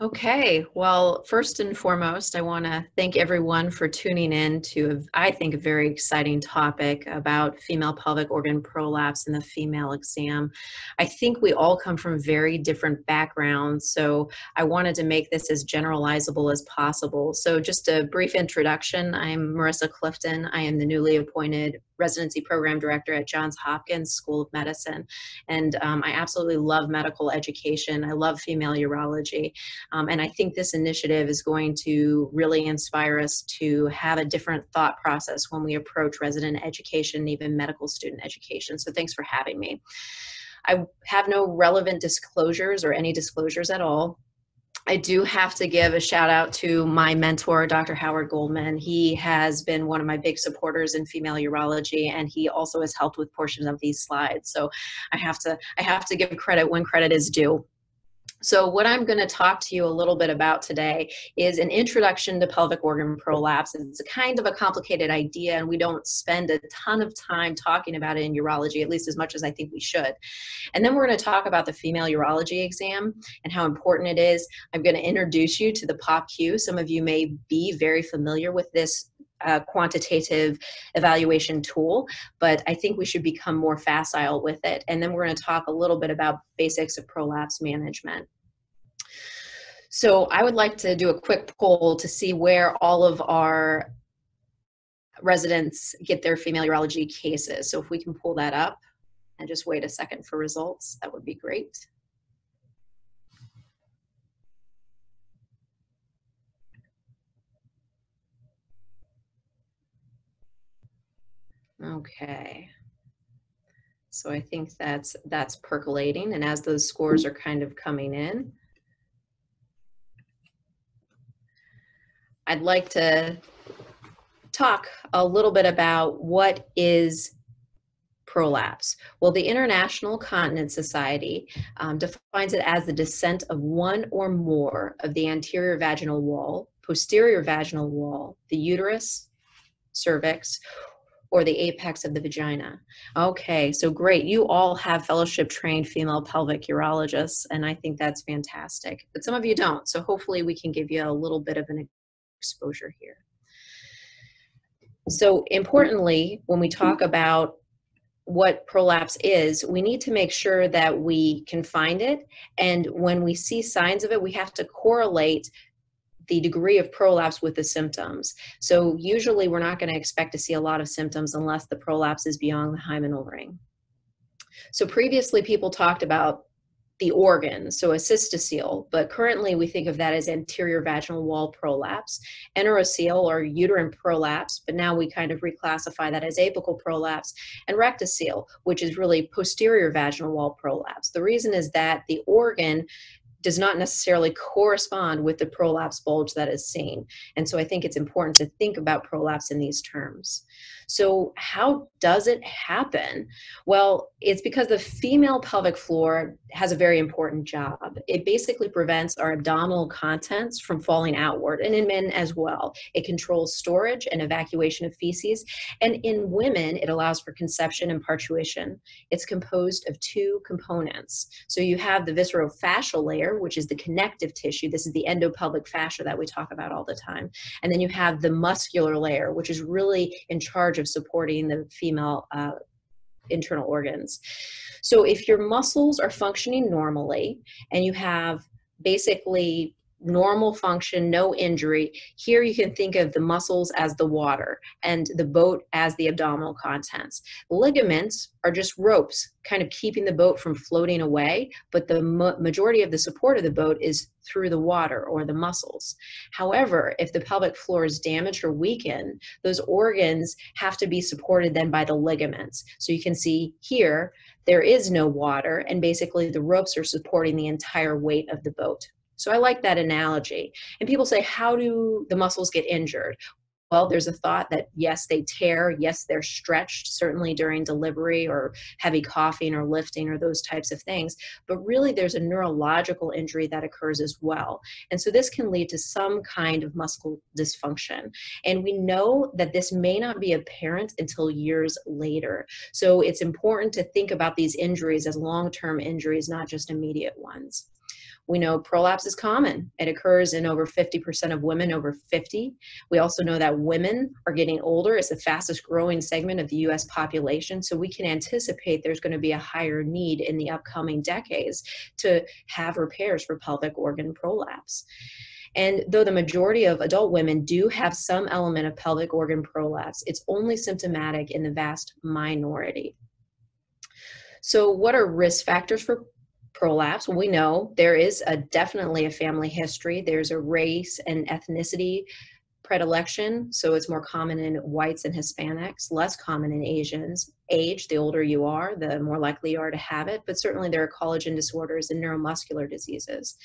Okay, well, first and foremost, I want to thank everyone for tuning in to, I think, a very exciting topic about female pelvic organ prolapse and the female exam. I think we all come from very different backgrounds, so I wanted to make this as generalizable as possible. So, just a brief introduction I'm Marisa Clifton. I am the newly appointed residency program director at Johns Hopkins School of Medicine. And um, I absolutely love medical education. I love female urology. Um, and I think this initiative is going to really inspire us to have a different thought process when we approach resident education, even medical student education. So thanks for having me. I have no relevant disclosures or any disclosures at all. I do have to give a shout out to my mentor, Dr. Howard Goldman. He has been one of my big supporters in female urology, and he also has helped with portions of these slides. So I have to I have to give credit when credit is due. So what I'm going to talk to you a little bit about today is an introduction to pelvic organ prolapse. It's a kind of a complicated idea and we don't spend a ton of time talking about it in urology, at least as much as I think we should. And then we're going to talk about the female urology exam and how important it is. I'm going to introduce you to the POPQ. Some of you may be very familiar with this uh, quantitative evaluation tool, but I think we should become more facile with it. And then we're going to talk a little bit about basics of prolapse management. So I would like to do a quick poll to see where all of our residents get their female urology cases. So if we can pull that up and just wait a second for results, that would be great. Okay. So I think that's that's percolating and as those scores are kind of coming in, I'd like to talk a little bit about what is prolapse. Well, the International Continence Society um, defines it as the descent of one or more of the anterior vaginal wall, posterior vaginal wall, the uterus, cervix, or the apex of the vagina. Okay, so great. You all have fellowship trained female pelvic urologists, and I think that's fantastic. But some of you don't, so hopefully we can give you a little bit of an exposure here. So importantly, when we talk about what prolapse is, we need to make sure that we can find it. And when we see signs of it, we have to correlate the degree of prolapse with the symptoms. So usually we're not going to expect to see a lot of symptoms unless the prolapse is beyond the hymenal ring. So previously people talked about the organ, so a cystocele, but currently we think of that as anterior vaginal wall prolapse, enterocele or uterine prolapse, but now we kind of reclassify that as apical prolapse, and rectocele, which is really posterior vaginal wall prolapse. The reason is that the organ does not necessarily correspond with the prolapse bulge that is seen. And so I think it's important to think about prolapse in these terms. So, how does it happen? Well, it's because the female pelvic floor has a very important job. It basically prevents our abdominal contents from falling outward, and in men as well. It controls storage and evacuation of feces, and in women, it allows for conception and parturition. It's composed of two components. So, you have the viscerofascial layer, which is the connective tissue. This is the endopelvic fascia that we talk about all the time. And then you have the muscular layer, which is really in charge of supporting the female uh, internal organs. So if your muscles are functioning normally and you have basically normal function, no injury. Here you can think of the muscles as the water and the boat as the abdominal contents. Ligaments are just ropes kind of keeping the boat from floating away, but the majority of the support of the boat is through the water or the muscles. However, if the pelvic floor is damaged or weakened, those organs have to be supported then by the ligaments. So you can see here, there is no water, and basically the ropes are supporting the entire weight of the boat. So I like that analogy. And people say, how do the muscles get injured? Well, there's a thought that yes, they tear, yes, they're stretched, certainly during delivery or heavy coughing or lifting or those types of things. But really, there's a neurological injury that occurs as well. And so this can lead to some kind of muscle dysfunction. And we know that this may not be apparent until years later. So it's important to think about these injuries as long term injuries, not just immediate ones. We know prolapse is common. It occurs in over 50% of women over 50. We also know that women are getting older. It's the fastest growing segment of the US population. So we can anticipate there's going to be a higher need in the upcoming decades to have repairs for pelvic organ prolapse. And though the majority of adult women do have some element of pelvic organ prolapse, it's only symptomatic in the vast minority. So, what are risk factors for prolapse? We know there is a definitely a family history. There's a race and ethnicity predilection, so it's more common in whites and Hispanics, less common in Asians. Age, the older you are, the more likely you are to have it, but certainly there are collagen disorders and neuromuscular diseases.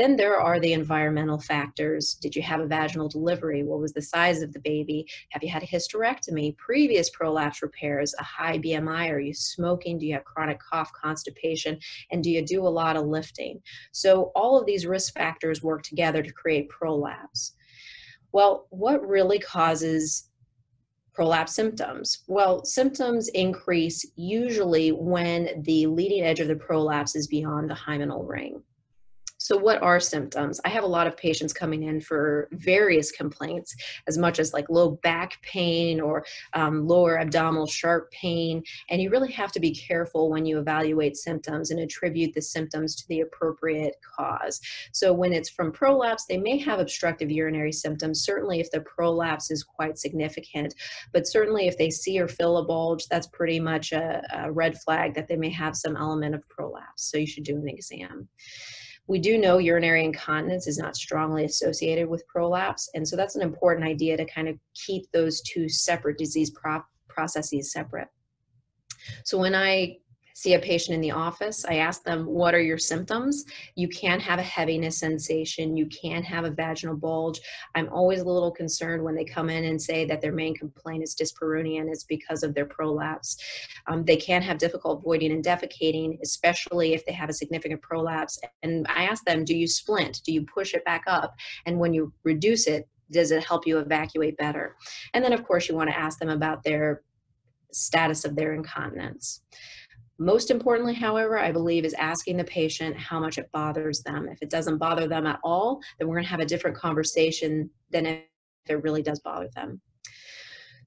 Then there are the environmental factors. Did you have a vaginal delivery? What was the size of the baby? Have you had a hysterectomy? Previous prolapse repairs? A high BMI? Are you smoking? Do you have chronic cough, constipation? And do you do a lot of lifting? So all of these risk factors work together to create prolapse. Well, what really causes prolapse symptoms? Well, symptoms increase usually when the leading edge of the prolapse is beyond the hymenal ring. So, what are symptoms? I have a lot of patients coming in for various complaints, as much as like low back pain or um, lower abdominal sharp pain. And you really have to be careful when you evaluate symptoms and attribute the symptoms to the appropriate cause. So, when it's from prolapse, they may have obstructive urinary symptoms, certainly if the prolapse is quite significant. But certainly if they see or feel a bulge, that's pretty much a, a red flag that they may have some element of prolapse. So, you should do an exam. We do know urinary incontinence is not strongly associated with prolapse, and so that's an important idea to kind of keep those two separate disease pro- processes separate. So when I see a patient in the office, I ask them, What are your symptoms? You can have a heaviness sensation, you can have a vaginal bulge. I'm always a little concerned when they come in and say that their main complaint is dyspareunia and it's because of their prolapse. Um, they can have difficult voiding and defecating, especially if they have a significant prolapse. And I ask them, Do you splint? Do you push it back up? And when you reduce it, does it help you evacuate better? And then, of course, you want to ask them about their status of their incontinence. Most importantly, however, I believe is asking the patient how much it bothers them. If it doesn't bother them at all, then we're going to have a different conversation than if it really does bother them.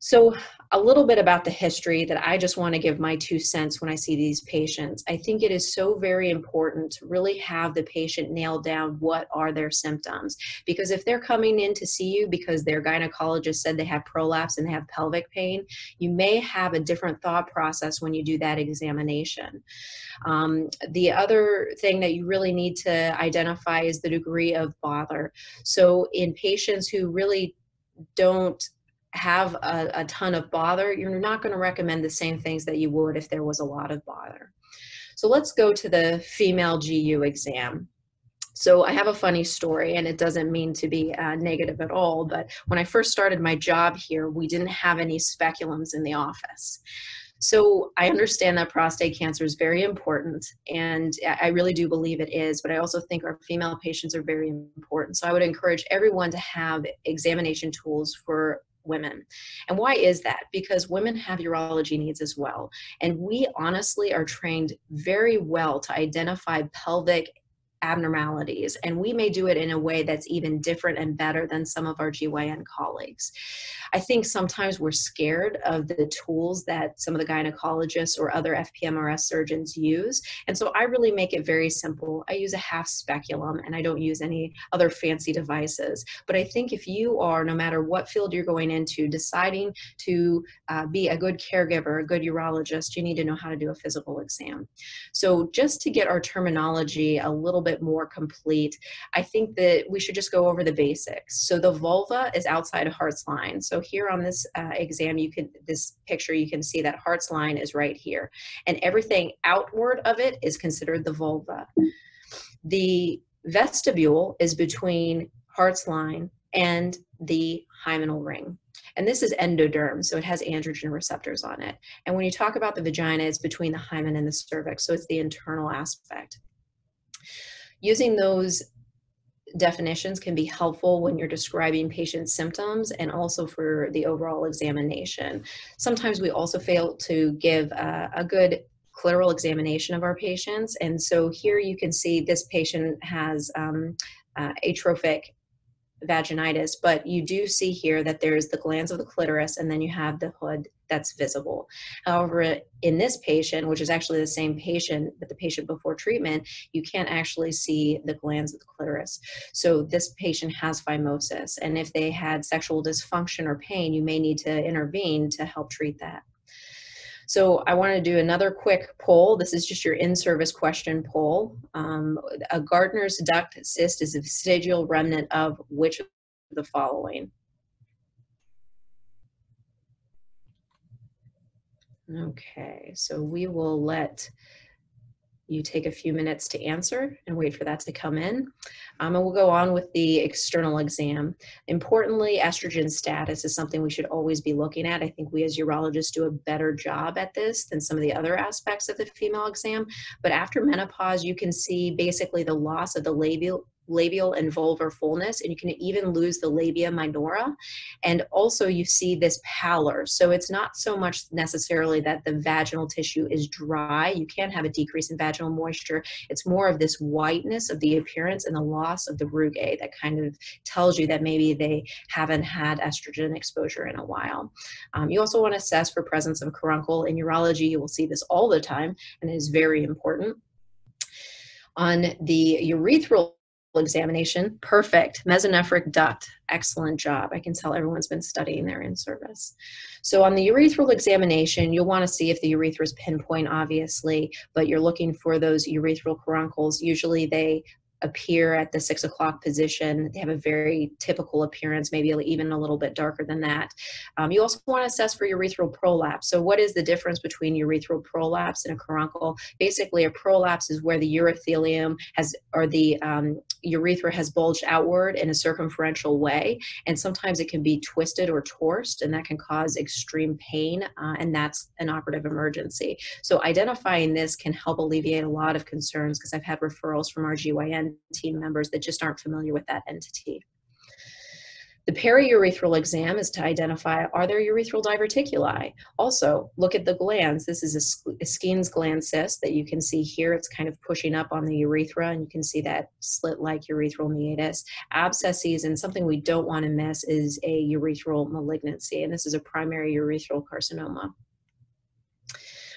So, a little bit about the history that I just want to give my two cents when I see these patients. I think it is so very important to really have the patient nail down what are their symptoms. Because if they're coming in to see you because their gynecologist said they have prolapse and they have pelvic pain, you may have a different thought process when you do that examination. Um, the other thing that you really need to identify is the degree of bother. So, in patients who really don't have a, a ton of bother, you're not going to recommend the same things that you would if there was a lot of bother. So let's go to the female GU exam. So I have a funny story, and it doesn't mean to be uh, negative at all. But when I first started my job here, we didn't have any speculums in the office. So I understand that prostate cancer is very important, and I really do believe it is, but I also think our female patients are very important. So I would encourage everyone to have examination tools for women. And why is that? Because women have urology needs as well. And we honestly are trained very well to identify pelvic abnormalities. And we may do it in a way that's even different and better than some of our GYN colleagues. I think sometimes we're scared of the tools that some of the gynecologists or other FPMRS surgeons use. And so I really make it very simple. I use a half speculum and I don't use any other fancy devices. But I think if you are, no matter what field you're going into, deciding to uh, be a good caregiver, a good urologist, you need to know how to do a physical exam. So just to get our terminology a little bit bit more complete, I think that we should just go over the basics. So the vulva is outside of Hart's line. So here on this uh, exam, you can, this picture, you can see that Hart's line is right here. And everything outward of it is considered the vulva. The vestibule is between Hart's line and the hymenal ring. And this is endoderm, so it has androgen receptors on it. And when you talk about the vagina, it's between the hymen and the cervix, so it's the internal aspect using those definitions can be helpful when you're describing patient symptoms and also for the overall examination. Sometimes we also fail to give a, a good clitoral examination of our patients. And so here you can see this patient has um, uh, atrophic vaginitis, but you do see here that there's the glands of the clitoris and then you have the hood that's visible. However, in this patient, which is actually the same patient, but the patient before treatment, you can't actually see the glands of the clitoris. So this patient has phimosis, and if they had sexual dysfunction or pain, you may need to intervene to help treat that. So I want to do another quick poll. This is just your in-service question poll. Um, a Gartner's duct cyst is a vestigial remnant of which of the following? Okay, so we will let you take a few minutes to answer and wait for that to come in. Um, and we'll go on with the external exam. Importantly, estrogen status is something we should always be looking at. I think we as urologists do a better job at this than some of the other aspects of the female exam. But after menopause, you can see basically the loss of the labial labial and vulvar fullness, and you can even lose the labia minora. And also, you see this pallor. So, it's not so much necessarily that the vaginal tissue is dry. You can have a decrease in vaginal moisture. It's more of this whiteness of the appearance and the loss of the rugae that kind of tells you that maybe they haven't had estrogen exposure in a while. Um, you also want to assess for presence of caruncle. In urology, you will see this all the time, and it is very important. On the urethral examination. Perfect. Mesonephric duct. Excellent job. I can tell everyone's been studying their in service. So on the urethral examination, you'll want to see if the urethra is pinpoint, obviously, but you're looking for those urethral caruncles. Usually they appear at the six o'clock position. They have a very typical appearance, maybe even a little bit darker than that. Um, you also want to assess for urethral prolapse. So what is the difference between urethral prolapse and a caruncle? Basically, a prolapse is where the urothelium has, or the um, urethra has bulged outward in a circumferential way. And sometimes it can be twisted or torsed, and that can cause extreme pain, uh, and that's an operative emergency. So identifying this can help alleviate a lot of concerns because I've had referrals from our GYN team members that just aren't familiar with that entity. The periurethral exam is to identify are there urethral diverticuli. Also, look at the glands. This is a, Skene's gland cyst that you can see here. It's kind of pushing up on the urethra, and you can see that slit like urethral meatus. Abscesses, and something we don't want to miss is a urethral malignancy, and this is a primary urethral carcinoma.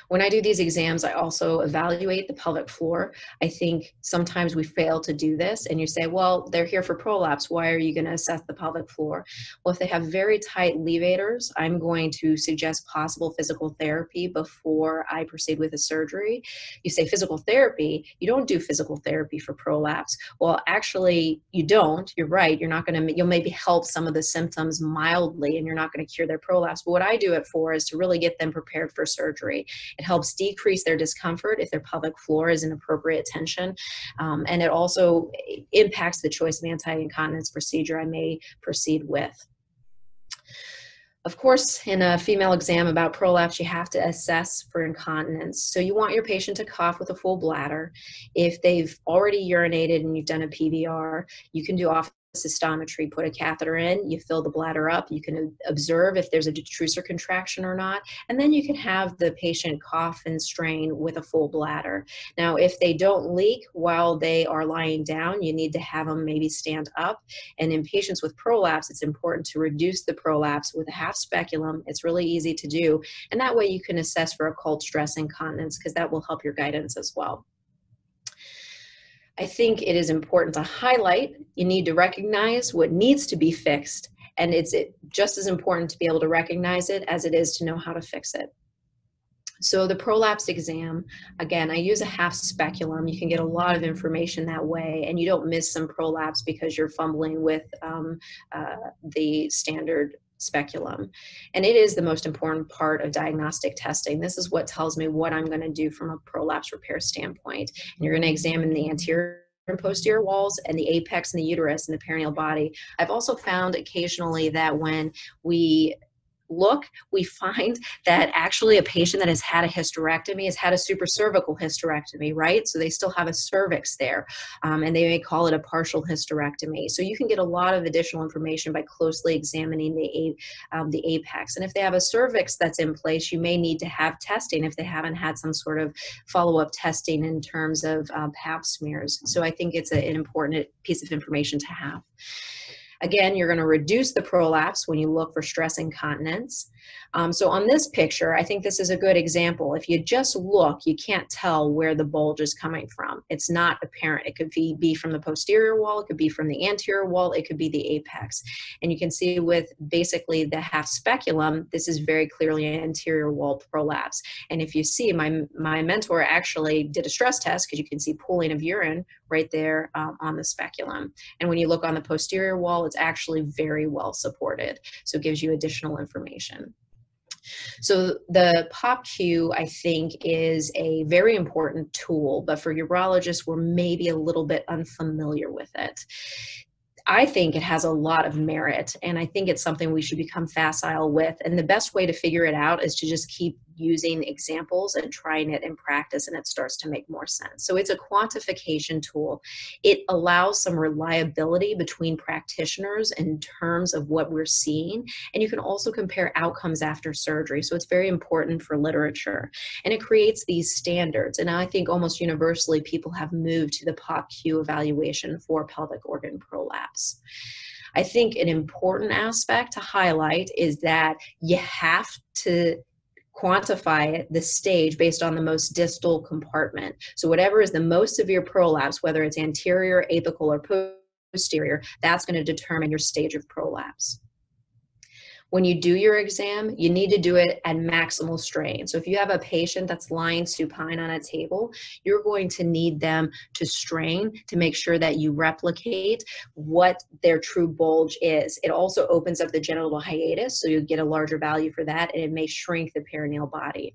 When I do these exams, I also evaluate the pelvic floor. I think sometimes we fail to do this, and you say, well, they're here for prolapse. Why are you going to assess the pelvic floor? Well, if they have very tight levators, I'm going to suggest possible physical therapy before I proceed with a surgery. You say physical therapy, you don't do physical therapy for prolapse. Well, actually, you don't. You're right. You're not going to, you'll maybe help some of the symptoms mildly, and you're not going to cure their prolapse. But what I do it for is to really get them prepared for surgery. It helps decrease their discomfort if their pelvic floor is in appropriate tension. Um, and it also impacts the choice of anti incontinence procedure I may proceed with. Of course, in a female exam about prolapse, you have to assess for incontinence. So you want your patient to cough with a full bladder. If they've already urinated and you've done a PVR, you can do off cystometry, put a catheter in, you fill the bladder up, you can observe if there's a detrusor contraction or not, and then you can have the patient cough and strain with a full bladder. Now, if they don't leak while they are lying down, you need to have them maybe stand up. And in patients with prolapse, it's important to reduce the prolapse with a half speculum. It's really easy to do. And that way you can assess for occult stress incontinence because that will help your guidance as well. I think it is important to highlight you need to recognize what needs to be fixed, and it's just as important to be able to recognize it as it is to know how to fix it. So the prolapse exam, again, I use a half speculum. You can get a lot of information that way, and you don't miss some prolapse because you're fumbling with um, uh, the standard speculum. And it is the most important part of diagnostic testing. This is what tells me what I'm going to do from a prolapse repair standpoint. And you're going to mm-hmm. examine the anterior and posterior walls and the apex and the uterus and the perineal body. I've also found occasionally that when we look, we find that actually a patient that has had a hysterectomy has had a supracervical hysterectomy, right? So they still have a cervix there, um, and they may call it a partial hysterectomy. So you can get a lot of additional information by closely examining the, um, the apex. And if they have a cervix that's in place, you may need to have testing if they haven't had some sort of follow-up testing in terms of um, pap smears. So I think it's a, an important piece of information to have. Again, you're going to reduce the prolapse when you look for stress incontinence. Um, so on this picture, I think this is a good example. If you just look, you can't tell where the bulge is coming from. It's not apparent. It could be, be from the posterior wall, it could be from the anterior wall, it could be the apex. And you can see with basically the half speculum, this is very clearly an anterior wall prolapse. And if you see, my, my mentor actually did a stress test because you can see pooling of urine right there um, on the speculum. And when you look on the posterior wall, it's actually very well supported. So it gives you additional information. So the POPQ, I think, is a very important tool, but for urologists, we're maybe a little bit unfamiliar with it. I think it has a lot of merit, and I think it's something we should become facile with. And the best way to figure it out is to just keep using examples and trying it in practice and it starts to make more sense. So it's a quantification tool. It allows some reliability between practitioners in terms of what we're seeing and you can also compare outcomes after surgery. So it's very important for literature and it creates these standards and I think almost universally people have moved to the POPQ evaluation for pelvic organ prolapse. I think an important aspect to highlight is that you have to quantify the stage based on the most distal compartment. So whatever is the most severe prolapse, whether it's anterior, apical, or posterior, that's going to determine your stage of prolapse when you do your exam, you need to do it at maximal strain. So if you have a patient that's lying supine on a table, you're going to need them to strain to make sure that you replicate what their true bulge is. It also opens up the genital hiatus, so you get a larger value for that, and it may shrink the perineal body.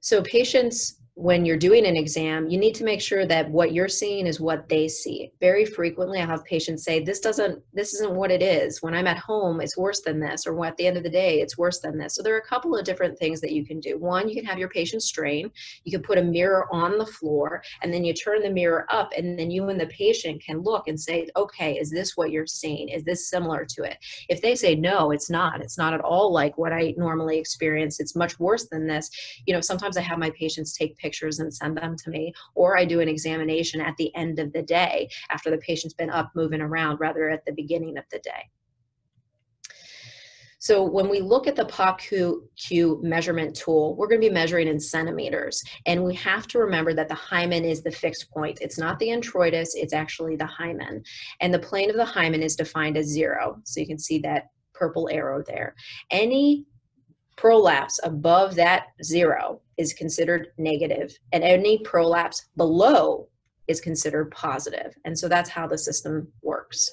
So patients when you're doing an exam, you need to make sure that what you're seeing is what they see. Very frequently, I have patients say, "This doesn't, this isn't what it is. When I'm at home, it's worse than this, or at the end of the day, it's worse than this." So there are a couple of different things that you can do. One, you can have your patient strain. You can put a mirror on the floor, and then you turn the mirror up, and then you and the patient can look and say, "Okay, is this what you're seeing? Is this similar to it?" If they say, "No, it's not. It's not at all like what I normally experience. It's much worse than this," you know, sometimes I have my patients take pictures pictures and send them to me, or I do an examination at the end of the day after the patient's been up moving around rather at the beginning of the day. So when we look at the POPQ measurement tool, we're going to be measuring in centimeters. And we have to remember that the hymen is the fixed point. It's not the introitus, it's actually the hymen. And the plane of the hymen is defined as zero. So you can see that purple arrow there. Any prolapse above that zero is considered negative, and any prolapse below is considered positive. And so that's how the system works.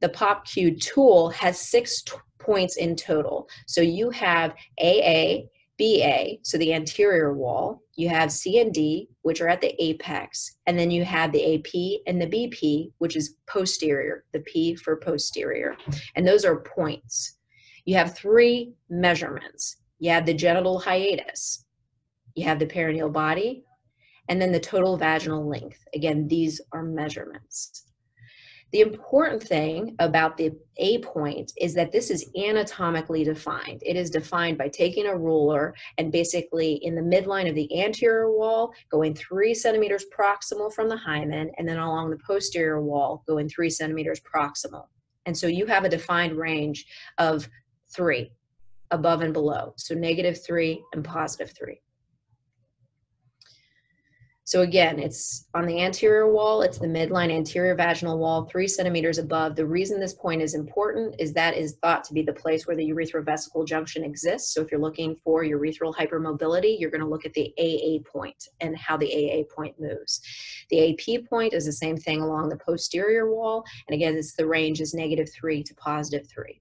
The POPQ tool has six t- points in total. So you have AA, BA, so the anterior wall, you have C and D, which are at the apex, and then you have the AP and the BP, which is posterior, the P for posterior. And those are points you have three measurements. You have the genital hiatus, you have the perineal body, and then the total vaginal length. Again, these are measurements. The important thing about the A point is that this is anatomically defined. It is defined by taking a ruler and basically in the midline of the anterior wall, going three centimeters proximal from the hymen, and then along the posterior wall, going three centimeters proximal. And so you have a defined range of three above and below. So negative three and positive three. So again, it's on the anterior wall, it's the midline anterior vaginal wall, three centimeters above. The reason this point is important is that is thought to be the place where the urethrovesical junction exists. So if you're looking for urethral hypermobility, you're gonna look at the AA point and how the AA point moves. The AP point is the same thing along the posterior wall. And again, it's the range is negative three to positive three.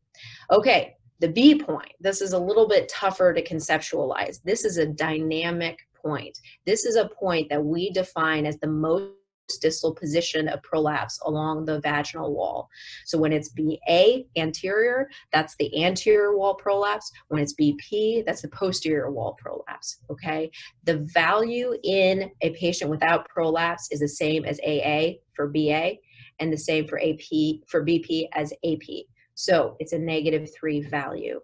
Okay, the B point, this is a little bit tougher to conceptualize. This is a dynamic point. This is a point that we define as the most distal position of prolapse along the vaginal wall. So when it's BA, anterior, that's the anterior wall prolapse. When it's BP, that's the posterior wall prolapse, okay? The value in a patient without prolapse is the same as AA for BA and the same for AP for BP as AP. So it's a negative three value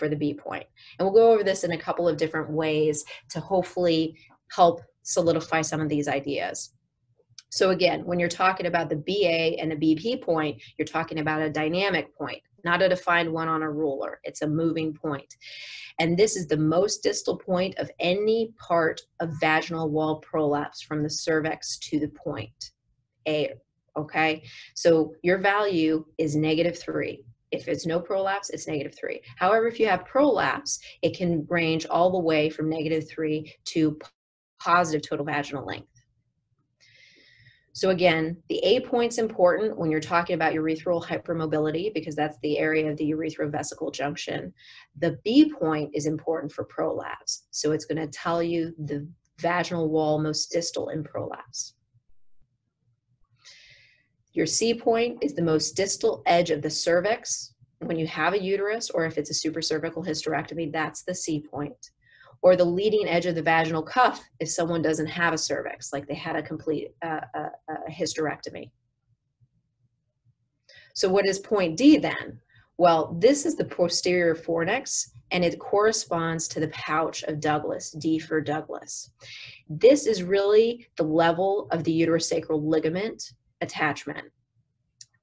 for the B point. And we'll go over this in a couple of different ways to hopefully help solidify some of these ideas. So again, when you're talking about the BA and the BP point, you're talking about a dynamic point, not a defined one on a ruler. It's a moving point. And this is the most distal point of any part of vaginal wall prolapse from the cervix to the point A. Okay, so your value is negative three. If it's no prolapse, it's negative three. However, if you have prolapse, it can range all the way from negative three to positive total vaginal length. So again, the A point's important when you're talking about urethral hypermobility because that's the area of the urethrovesical junction. The B point is important for prolapse. So it's going to tell you the vaginal wall most distal in prolapse. Your C point is the most distal edge of the cervix. When you have a uterus or if it's a supracervical hysterectomy, that's the C point or the leading edge of the vaginal cuff if someone doesn't have a cervix, like they had a complete uh, uh, uh, hysterectomy. So what is point D then? Well, this is the posterior fornix and it corresponds to the pouch of Douglas, D for Douglas. This is really the level of the uterosacral ligament attachment.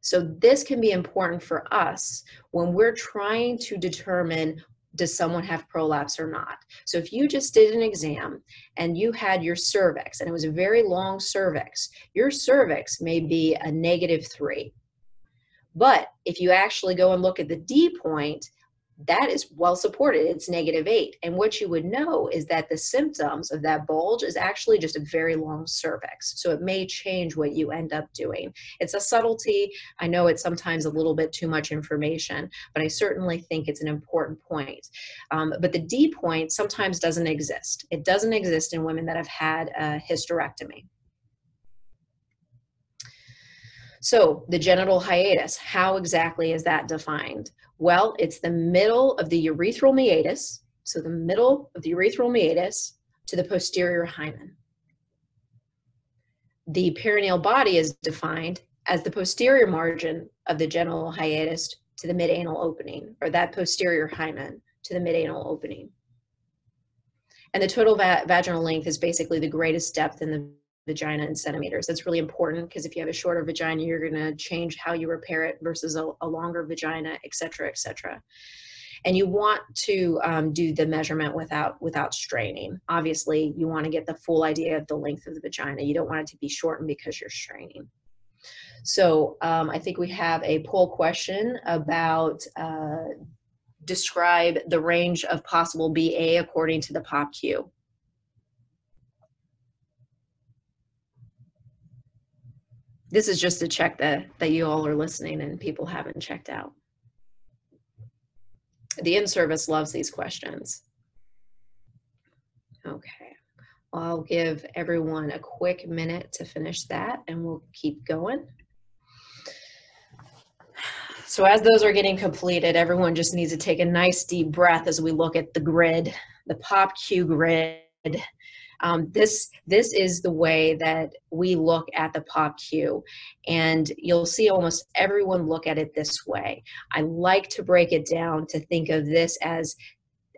So this can be important for us when we're trying to determine does someone have prolapse or not? So if you just did an exam and you had your cervix and it was a very long cervix, your cervix may be a negative three. But if you actually go and look at the D point, that is well supported. It's negative eight. And what you would know is that the symptoms of that bulge is actually just a very long cervix. So it may change what you end up doing. It's a subtlety. I know it's sometimes a little bit too much information, but I certainly think it's an important point. Um, but the D point sometimes doesn't exist. It doesn't exist in women that have had a hysterectomy. So the genital hiatus, how exactly is that defined? Well, it's the middle of the urethral meatus, so the middle of the urethral meatus to the posterior hymen. The perineal body is defined as the posterior margin of the genital hiatus to the mid-anal opening, or that posterior hymen to the mid-anal opening. And the total va vaginal length is basically the greatest depth in the vagina in centimeters. That's really important because if you have a shorter vagina, you're going to change how you repair it versus a, a longer vagina, et cetera, et cetera. And you want to um, do the measurement without without straining. Obviously, you want to get the full idea of the length of the vagina. You don't want it to be shortened because you're straining. So um, I think we have a poll question about uh, describe the range of possible BA according to the POPQ. This is just to check that that you all are listening and people haven't checked out. The in-service loves these questions. Okay, well, I'll give everyone a quick minute to finish that and we'll keep going. So as those are getting completed, everyone just needs to take a nice deep breath as we look at the grid, the POPQ grid um, this this is the way that we look at the POPQ, and you'll see almost everyone look at it this way. I like to break it down to think of this as,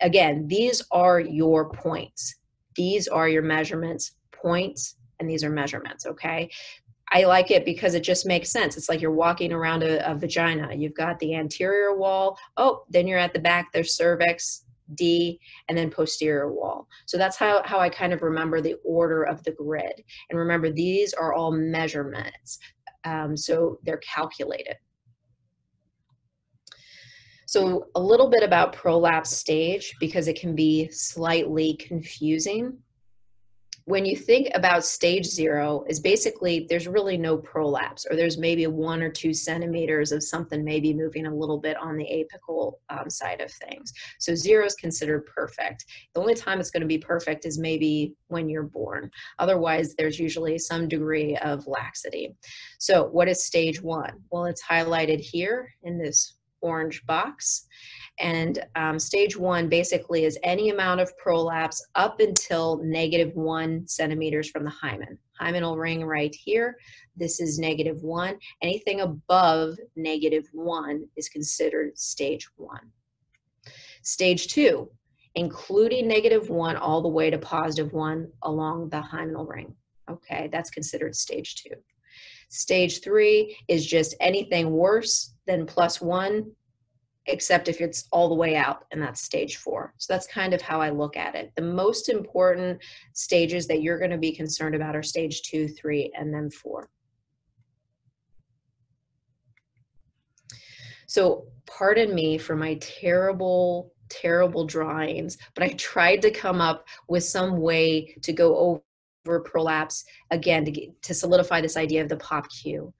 again, these are your points. These are your measurements, points, and these are measurements. Okay, I like it because it just makes sense. It's like you're walking around a, a, vagina. You've got the anterior wall. Oh, then you're at the back, there's cervix. D, and then posterior wall. So that's how, how I kind of remember the order of the grid. And remember, these are all measurements. Um, so they're calculated. So a little bit about prolapse stage because it can be slightly confusing. When you think about stage zero is basically there's really no prolapse or there's maybe one or two centimeters of something maybe moving a little bit on the apical um, side of things. So zero is considered perfect. The only time it's going to be perfect is maybe when you're born. Otherwise there's usually some degree of laxity. So what is stage one? Well it's highlighted here in this orange box and um, stage one basically is any amount of prolapse up until negative one centimeters from the hymen. Hymenal ring right here. This is negative one. Anything above negative one is considered stage one. Stage two, including negative one all the way to positive one along the hymenal ring. Okay, that's considered stage two. Stage three is just anything worse than plus one except if it's all the way out and that's stage four. So that's kind of how I look at it. The most important stages that you're going to be concerned about are stage two, three, and then four. So pardon me for my terrible, terrible drawings, but I tried to come up with some way to go over prolapse again to, get, to solidify this idea of the POPQ.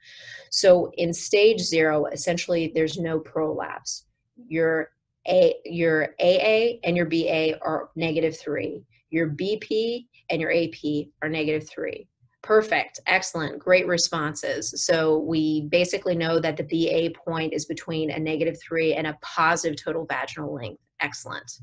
So in stage zero, essentially there's no prolapse your a your AA and your BA are negative three. Your BP and your AP are negative three. Perfect, excellent, great responses. So we basically know that the BA point is between a negative three and a positive total vaginal length. Excellent.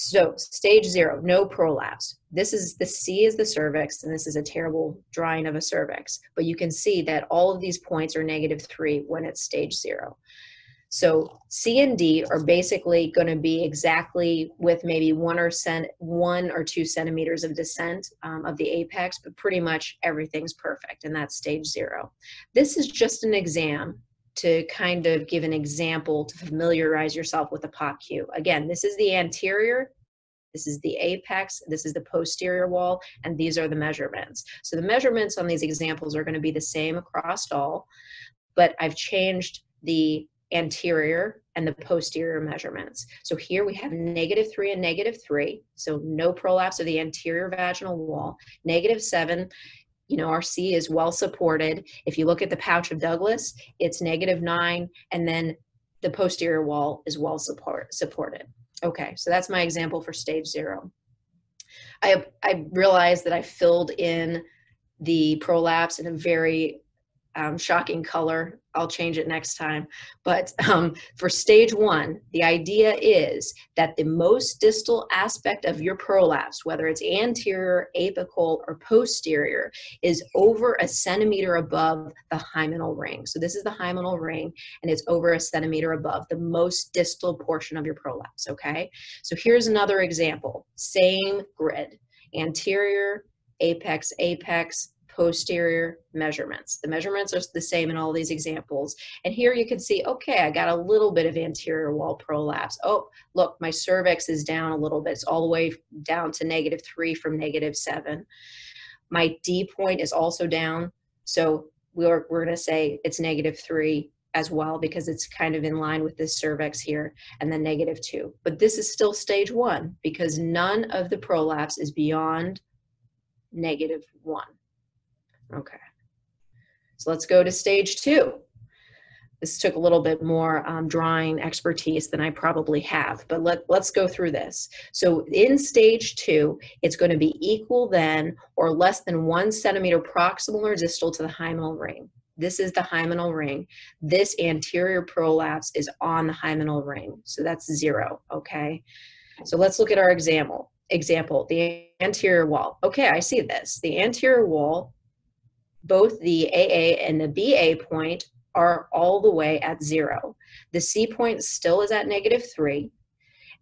So stage zero, no prolapse. This is the C is the cervix, and this is a terrible drawing of a cervix. But you can see that all of these points are negative three when it's stage zero. So C and D are basically going to be exactly with maybe one or cent, one or two centimeters of descent um, of the apex, but pretty much everything's perfect, and that's stage zero. This is just an exam to kind of give an example to familiarize yourself with the POPQ. Again, this is the anterior, this is the apex, this is the posterior wall, and these are the measurements. So the measurements on these examples are going to be the same across all, but I've changed the anterior and the posterior measurements. So here we have negative three and negative three, so no prolapse of the anterior vaginal wall. Negative seven, you know, our C is well supported. If you look at the pouch of Douglas, it's negative nine, and then the posterior wall is well support, supported. Okay, so that's my example for stage zero. I, I realized that I filled in the prolapse in a very um, shocking color. I'll change it next time. But um, for stage one, the idea is that the most distal aspect of your prolapse, whether it's anterior, apical, or posterior, is over a centimeter above the hymenal ring. So this is the hymenal ring, and it's over a centimeter above the most distal portion of your prolapse, okay? So here's another example. Same grid. Anterior, apex, apex, posterior measurements. The measurements are the same in all these examples. And here you can see, okay, I got a little bit of anterior wall prolapse. Oh, look, my cervix is down a little bit. It's all the way down to negative three from negative seven. My D point is also down. So we're, we're gonna say it's negative three as well because it's kind of in line with this cervix here and then negative two. But this is still stage one because none of the prolapse is beyond negative one. Okay. So let's go to stage two. This took a little bit more um, drawing expertise than I probably have, but let, let's go through this. So in stage two, it's going to be equal then or less than one centimeter proximal or distal to the hymenal ring. This is the hymenal ring. This anterior prolapse is on the hymenal ring. So that's zero, okay? So let's look at our example. Example, the anterior wall. Okay, I see this. The anterior wall both the AA and the BA point are all the way at zero. The C point still is at negative three.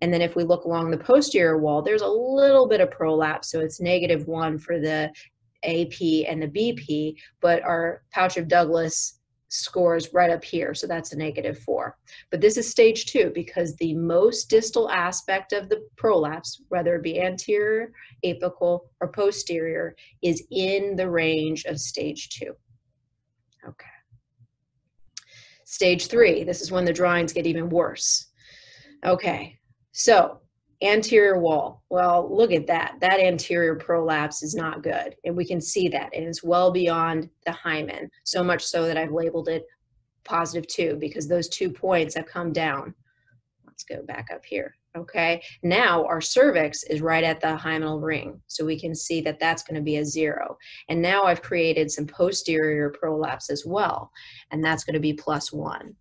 And then if we look along the posterior wall, there's a little bit of prolapse, so it's negative one for the AP and the BP, but our pouch of Douglas scores right up here, so that's a negative four. But this is stage two because the most distal aspect of the prolapse, whether it be anterior, apical, or posterior, is in the range of stage two. Okay. Stage three, this is when the drawings get even worse. Okay, so Anterior wall. Well, look at that. That anterior prolapse is not good. And we can see that. And it's well beyond the hymen, so much so that I've labeled it positive two because those two points have come down. Let's go back up here. Okay, now our cervix is right at the hymenal ring, so we can see that that's going to be a zero. And now I've created some posterior prolapse as well, and that's going to be plus one.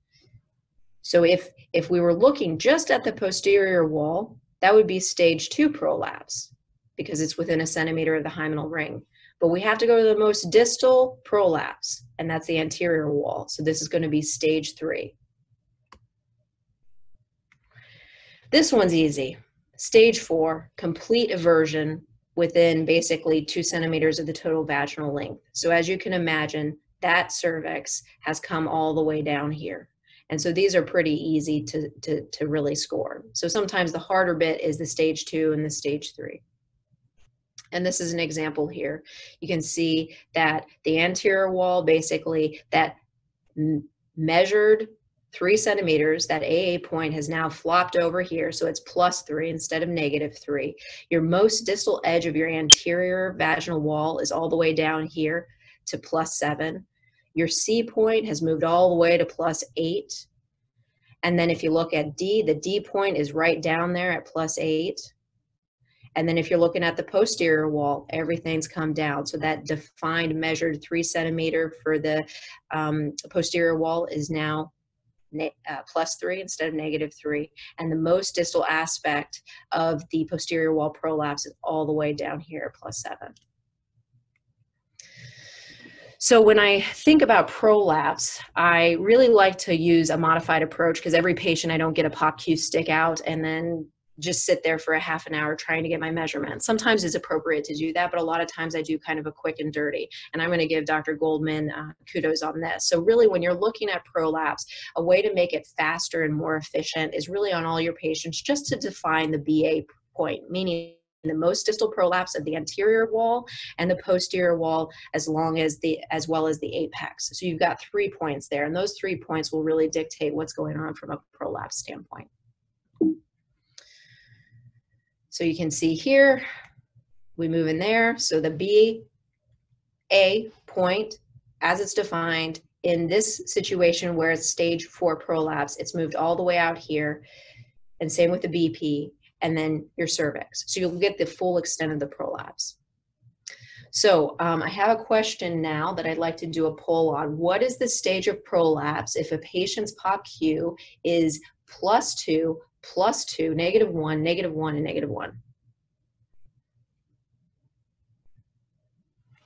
So if, if we were looking just at the posterior wall, that would be stage two prolapse because it's within a centimeter of the hymenal ring. But we have to go to the most distal prolapse, and that's the anterior wall. So this is going to be stage three. This one's easy. Stage four, complete eversion within basically two centimeters of the total vaginal length. So as you can imagine, that cervix has come all the way down here. And so these are pretty easy to, to, to really score. So sometimes the harder bit is the stage two and the stage three. And this is an example here. You can see that the anterior wall, basically that measured three centimeters, that AA point has now flopped over here, so it's plus three instead of negative three. Your most distal edge of your anterior vaginal wall is all the way down here to plus seven. Your C point has moved all the way to plus eight. And then if you look at D, the D point is right down there at plus eight. And then if you're looking at the posterior wall, everything's come down. So that defined measured three centimeter for the um, posterior wall is now uh, plus three instead of negative three. And the most distal aspect of the posterior wall prolapse is all the way down here, plus seven. So when I think about prolapse, I really like to use a modified approach because every patient I don't get a POP-Q stick out and then just sit there for a half an hour trying to get my measurements. Sometimes it's appropriate to do that, but a lot of times I do kind of a quick and dirty. And I'm going to give Dr. Goldman uh, kudos on this. So really when you're looking at prolapse, a way to make it faster and more efficient is really on all your patients just to define the BA point, meaning the most distal prolapse of the anterior wall and the posterior wall as long as the as well as the apex. So you've got three points there and those three points will really dictate what's going on from a prolapse standpoint. So you can see here we move in there. So the b a point as it's defined in this situation where it's stage four prolapse it's moved all the way out here. And same with the bp and then your cervix. So you'll get the full extent of the prolapse. So um, I have a question now that I'd like to do a poll on. What is the stage of prolapse if a patient's POP-Q is plus two, plus two, negative one, negative one, and negative one?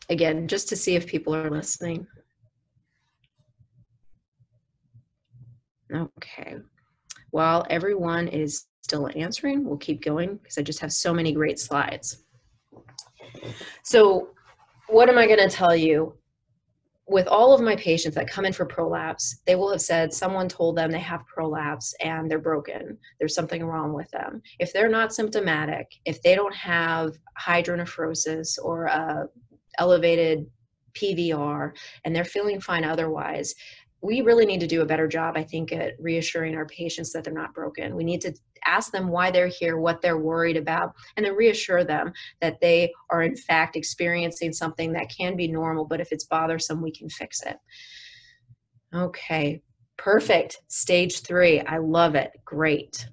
Again, just to see if people are listening. Okay. While everyone is still answering. We'll keep going because I just have so many great slides. So what am I going to tell you? With all of my patients that come in for prolapse, they will have said someone told them they have prolapse and they're broken. There's something wrong with them. If they're not symptomatic, if they don't have hydronephrosis or a elevated PVR and they're feeling fine otherwise, we really need to do a better job, I think, at reassuring our patients that they're not broken. We need to ask them why they're here, what they're worried about, and then reassure them that they are, in fact, experiencing something that can be normal, but if it's bothersome, we can fix it. Okay, perfect. Stage three. I love it. Great.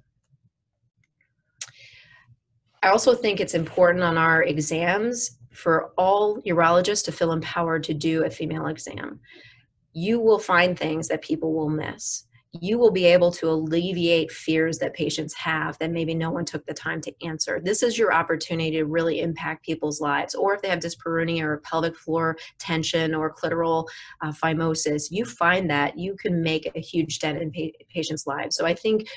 I also think it's important on our exams for all urologists to feel empowered to do a female exam you will find things that people will miss. You will be able to alleviate fears that patients have that maybe no one took the time to answer. This is your opportunity to really impact people's lives. Or if they have dyspareunia or pelvic floor tension or clitoral uh, phimosis, you find that you can make a huge dent in pa- patients' lives. So I think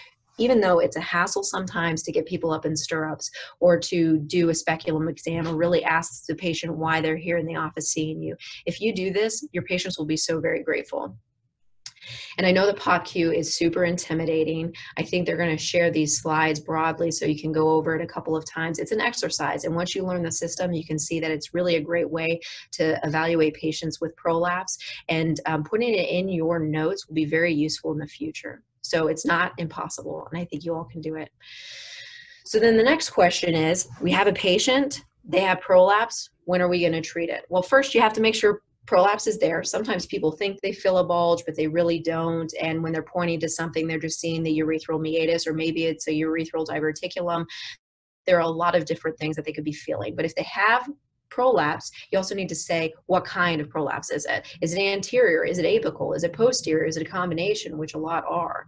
even though it's a hassle sometimes to get people up in stirrups or to do a speculum exam or really ask the patient why they're here in the office seeing you. If you do this, your patients will be so very grateful. And I know the POP-Q is super intimidating. I think they're going to share these slides broadly so you can go over it a couple of times. It's an exercise, and once you learn the system, you can see that it's really a great way to evaluate patients with prolapse, and um, putting it in your notes will be very useful in the future. So it's not impossible, and I think you all can do it. So then the next question is we have a patient, they have prolapse. When are we going to treat it? Well, first you have to make sure prolapse is there. Sometimes people think they feel a bulge, but they really don't. And when they're pointing to something, they're just seeing the urethral meatus, or maybe it's a urethral diverticulum. There are a lot of different things that they could be feeling. But if they have prolapse, you also need to say what kind of prolapse is it? Is it anterior? Is it apical? Is it posterior? Is it a combination, which a lot are?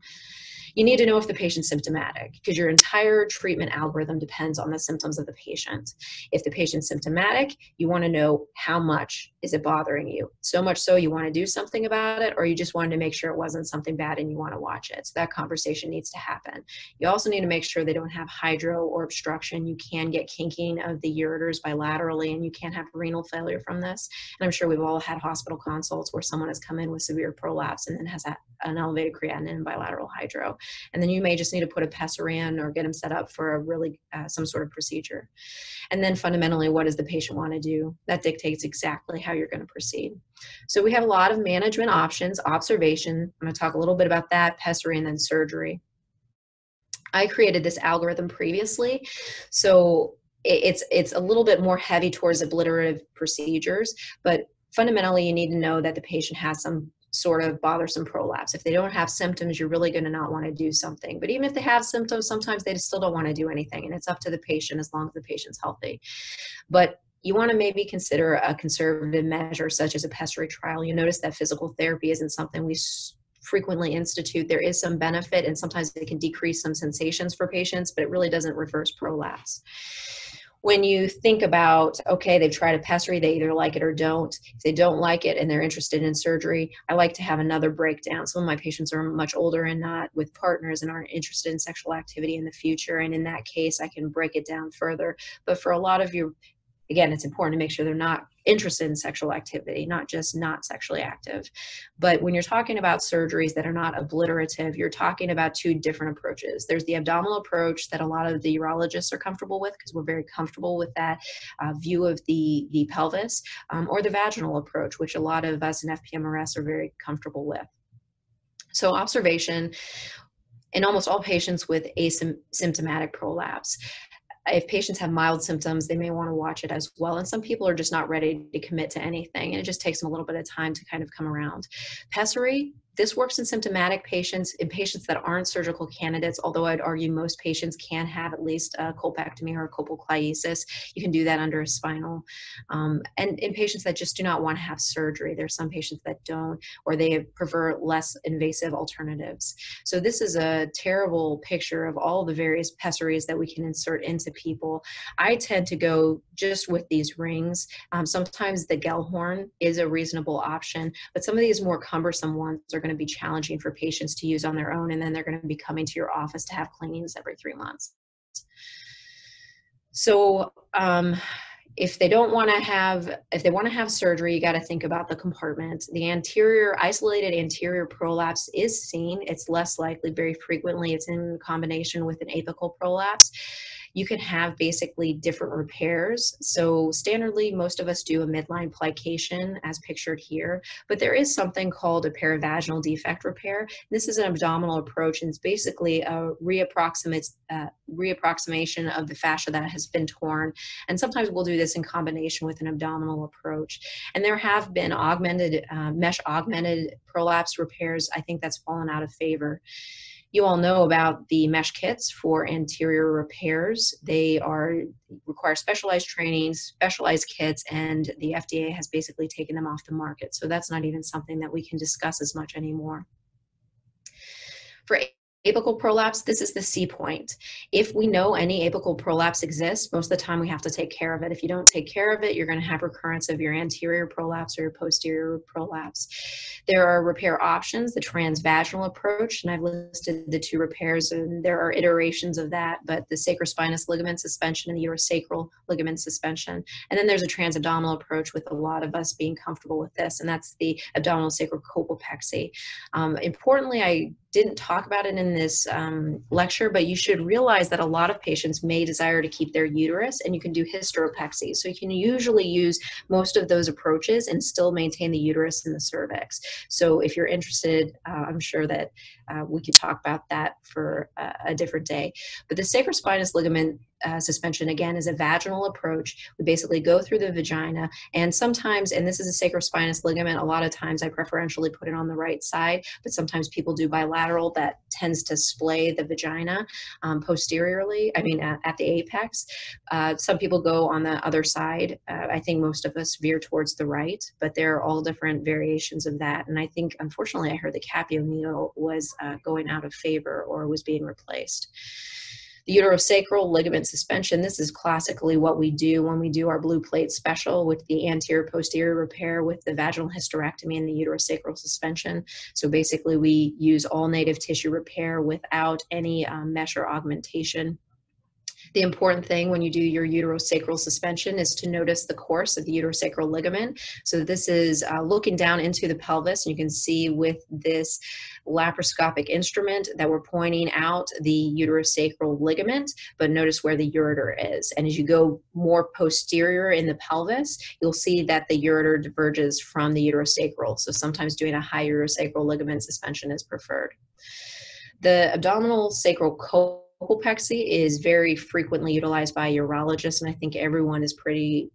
You need to know if the patient's symptomatic because your entire treatment algorithm depends on the symptoms of the patient. If the patient's symptomatic, you want to know how much is it bothering you. So much so you want to do something about it, or you just wanted to make sure it wasn't something bad and you want to watch it. So that conversation needs to happen. You also need to make sure they don't have hydro or obstruction. You can get kinking of the ureters bilaterally, and you can't have renal failure from this. And I'm sure we've all had hospital consults where someone has come in with severe prolapse and then has an elevated creatinine and bilateral hydro and then you may just need to put a pessary in or get them set up for a really uh, some sort of procedure. And then fundamentally what does the patient want to do? That dictates exactly how you're going to proceed. So we have a lot of management options observation i'm going to talk a little bit about that pessary and then surgery. I created this algorithm previously so it's it's a little bit more heavy towards obliterative procedures but fundamentally you need to know that the patient has some sort of bothersome prolapse. If they don't have symptoms, you're really going to not want to do something. But even if they have symptoms, sometimes they still don't want to do anything. And it's up to the patient as long as the patient's healthy. But you want to maybe consider a conservative measure such as a pessary trial. You notice that physical therapy isn't something we frequently institute. There is some benefit, and sometimes it can decrease some sensations for patients, but it really doesn't reverse prolapse when you think about okay they've tried a pessary they either like it or don't. If they don't like it and they're interested in surgery i like to have another breakdown. Some of my patients are much older and not with partners and aren't interested in sexual activity in the future. And in that case i can break it down further. But for a lot of you again, it's important to make sure they're not interested in sexual activity, not just not sexually active. But when you're talking about surgeries that are not obliterative, you're talking about two different approaches. There's the abdominal approach that a lot of the urologists are comfortable with because we're very comfortable with that uh, view of the, the pelvis, um, or the vaginal approach, which a lot of us in FPMRS are very comfortable with. So observation in almost all patients with asymptomatic prolapse if patients have mild symptoms, they may want to watch it as well. And some people are just not ready to commit to anything, and it just takes them a little bit of time to kind of come around. Pessary, this works in symptomatic patients, in patients that aren't surgical candidates, although I'd argue most patients can have at least a colpectomy or a colpocleisis. You can do that under a spinal. Um, and in patients that just do not want to have surgery, there's some patients that don't, or they prefer less invasive alternatives. So this is a terrible picture of all the various pessaries that we can insert into people. I tend to go just with these rings. Um, sometimes the Gellhorn is a reasonable option, but some of these more cumbersome ones are going to be challenging for patients to use on their own, and then they're going to be coming to your office to have cleanings every three months. So, um, if they don't want to have if they want to have surgery you got to think about the compartment. The anterior isolated anterior prolapse is seen. It's less likely very frequently. It's in combination with an apical prolapse you can have basically different repairs. So standardly, most of us do a midline plication as pictured here, but there is something called a paravaginal defect repair. This is an abdominal approach and it's basically a reapproximate, uh, reapproximation of the fascia that has been torn. And sometimes we'll do this in combination with an abdominal approach. And there have been augmented, uh, mesh augmented prolapse repairs. I think that's fallen out of favor. You all know about the mesh kits for anterior repairs. They are require specialized training, specialized kits, and the FDA has basically taken them off the market. So that's not even something that we can discuss as much anymore. For apical prolapse, this is the C point. If we know any apical prolapse exists, most of the time we have to take care of it. If you don't take care of it, you're going to have recurrence of your anterior prolapse or your posterior prolapse. There are repair options, the transvaginal approach, and I've listed the two repairs, and there are iterations of that, but the sacrospinous ligament suspension and the uterosacral ligament suspension. And then there's a transabdominal approach with a lot of us being comfortable with this, and that's the abdominal sacral colpopexy. Um, importantly, I didn't talk about it in this um, lecture, but you should realize that a lot of patients may desire to keep their uterus, and you can do hysteropexy. So you can usually use most of those approaches and still maintain the uterus and the cervix. So if you're interested, uh, I'm sure that uh, we could talk about that for uh, a different day. But the sacrospinous ligament uh, suspension again is a vaginal approach. We basically go through the vagina, and sometimes, and this is a sacrospinous ligament. A lot of times, I preferentially put it on the right side, but sometimes people do bilateral. That tends to splay the vagina um, posteriorly. I mean, at, at the apex. Uh, some people go on the other side. Uh, I think most of us veer towards the right, but there are all different variations of that. And I think, unfortunately, I heard the Capio needle was uh, going out of favor or was being replaced. The uterosacral ligament suspension, this is classically what we do when we do our blue plate special with the anterior posterior repair with the vaginal hysterectomy and the uterosacral suspension. So basically we use all native tissue repair without any um, mesh or augmentation. The important thing when you do your uterosacral suspension is to notice the course of the uterosacral ligament. So this is uh, looking down into the pelvis. And you can see with this laparoscopic instrument that we're pointing out the uterosacral ligament, but notice where the ureter is. And as you go more posterior in the pelvis, you'll see that the ureter diverges from the uterosacral. So sometimes doing a high uterosacral ligament suspension is preferred. The abdominal sacral colpopexy is very frequently utilized by urologists, and I think everyone is pretty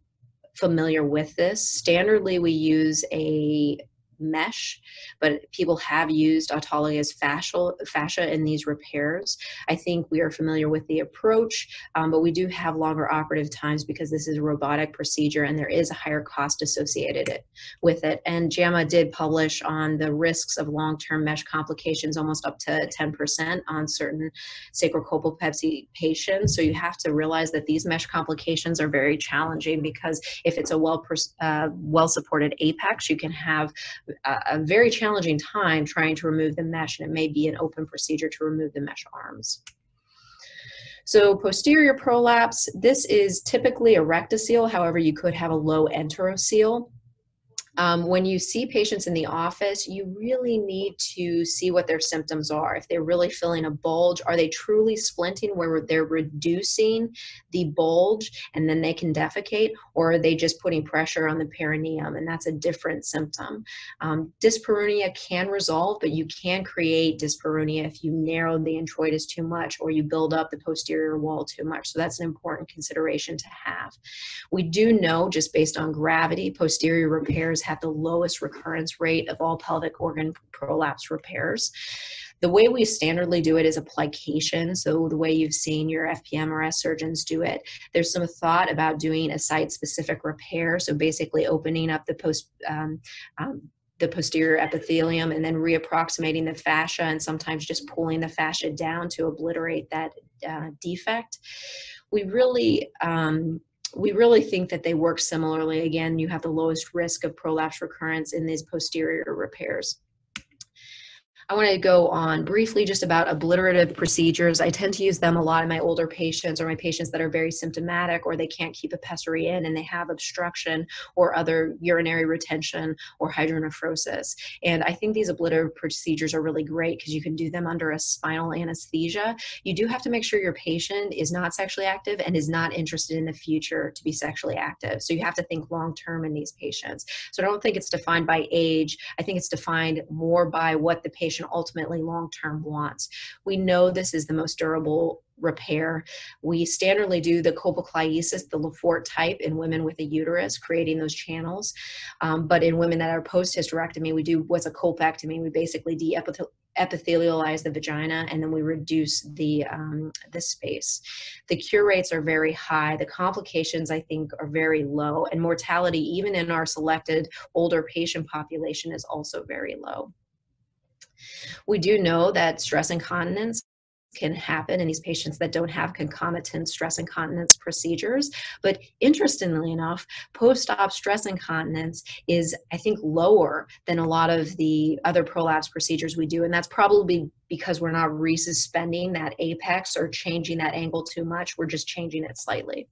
familiar with this. Standardly, we use a mesh, but people have used autologous fascia, fascia in these repairs. I think we are familiar with the approach, um, but we do have longer operative times because this is a robotic procedure and there is a higher cost associated it, with it. And JAMA did publish on the risks of long-term mesh complications almost up to 10% on certain sacrocolpopexy patients. So you have to realize that these mesh complications are very challenging because if it's a well, uh, well supported apex, you can have a, very challenging time trying to remove the mesh, and it may be an open procedure to remove the mesh arms. So posterior prolapse, this is typically a rectocele, however, you could have a low enterocele. Um, when you see patients in the office, you really need to see what their symptoms are. If they're really feeling a bulge, are they truly splinting where they're reducing the bulge and then they can defecate, or are they just putting pressure on the perineum? And that's a different symptom. Um, dyspareunia can resolve, but you can create dyspareunia if you narrow the introitus too much or you build up the posterior wall too much. So that's an important consideration to have. We do know, just based on gravity, posterior repairs have the lowest recurrence rate of all pelvic organ prolapse repairs. The way we standardly do it is application. So the way you've seen your FPMRS surgeons do it, there's some thought about doing a site-specific repair. So basically opening up the post um, um, the posterior epithelium and then reapproximating the fascia and sometimes just pulling the fascia down to obliterate that uh, defect. We really um, we really think that they work similarly. Again, you have the lowest risk of prolapse recurrence in these posterior repairs. I want to go on briefly just about obliterative procedures. I tend to use them a lot in my older patients or my patients that are very symptomatic or they can't keep a pessary in and they have obstruction or other urinary retention or hydronephrosis. And I think these obliterative procedures are really great because you can do them under a spinal anesthesia. You do have to make sure your patient is not sexually active and is not interested in the future to be sexually active. So you have to think long term in these patients. So I don't think it's defined by age. I think it's defined more by what the patient patient ultimately long term wants. We know this is the most durable repair. We standardly do the colpocleisis, the Lefort type, in women with a uterus, creating those channels. Um, but in women that are post hysterectomy, we do what's a colpectomy. We basically de epithelialize the vagina and then we reduce the um, the space. The cure rates are very high. The complications I think are very low, and mortality even in our selected older patient population is also very low. We do know that stress incontinence can happen in these patients that don't have concomitant stress incontinence procedures. But interestingly enough, post op stress incontinence is, I think, lower than a lot of the other prolapse procedures we do. And that's probably because we're not resuspending that apex or changing that angle too much. We're just changing it slightly.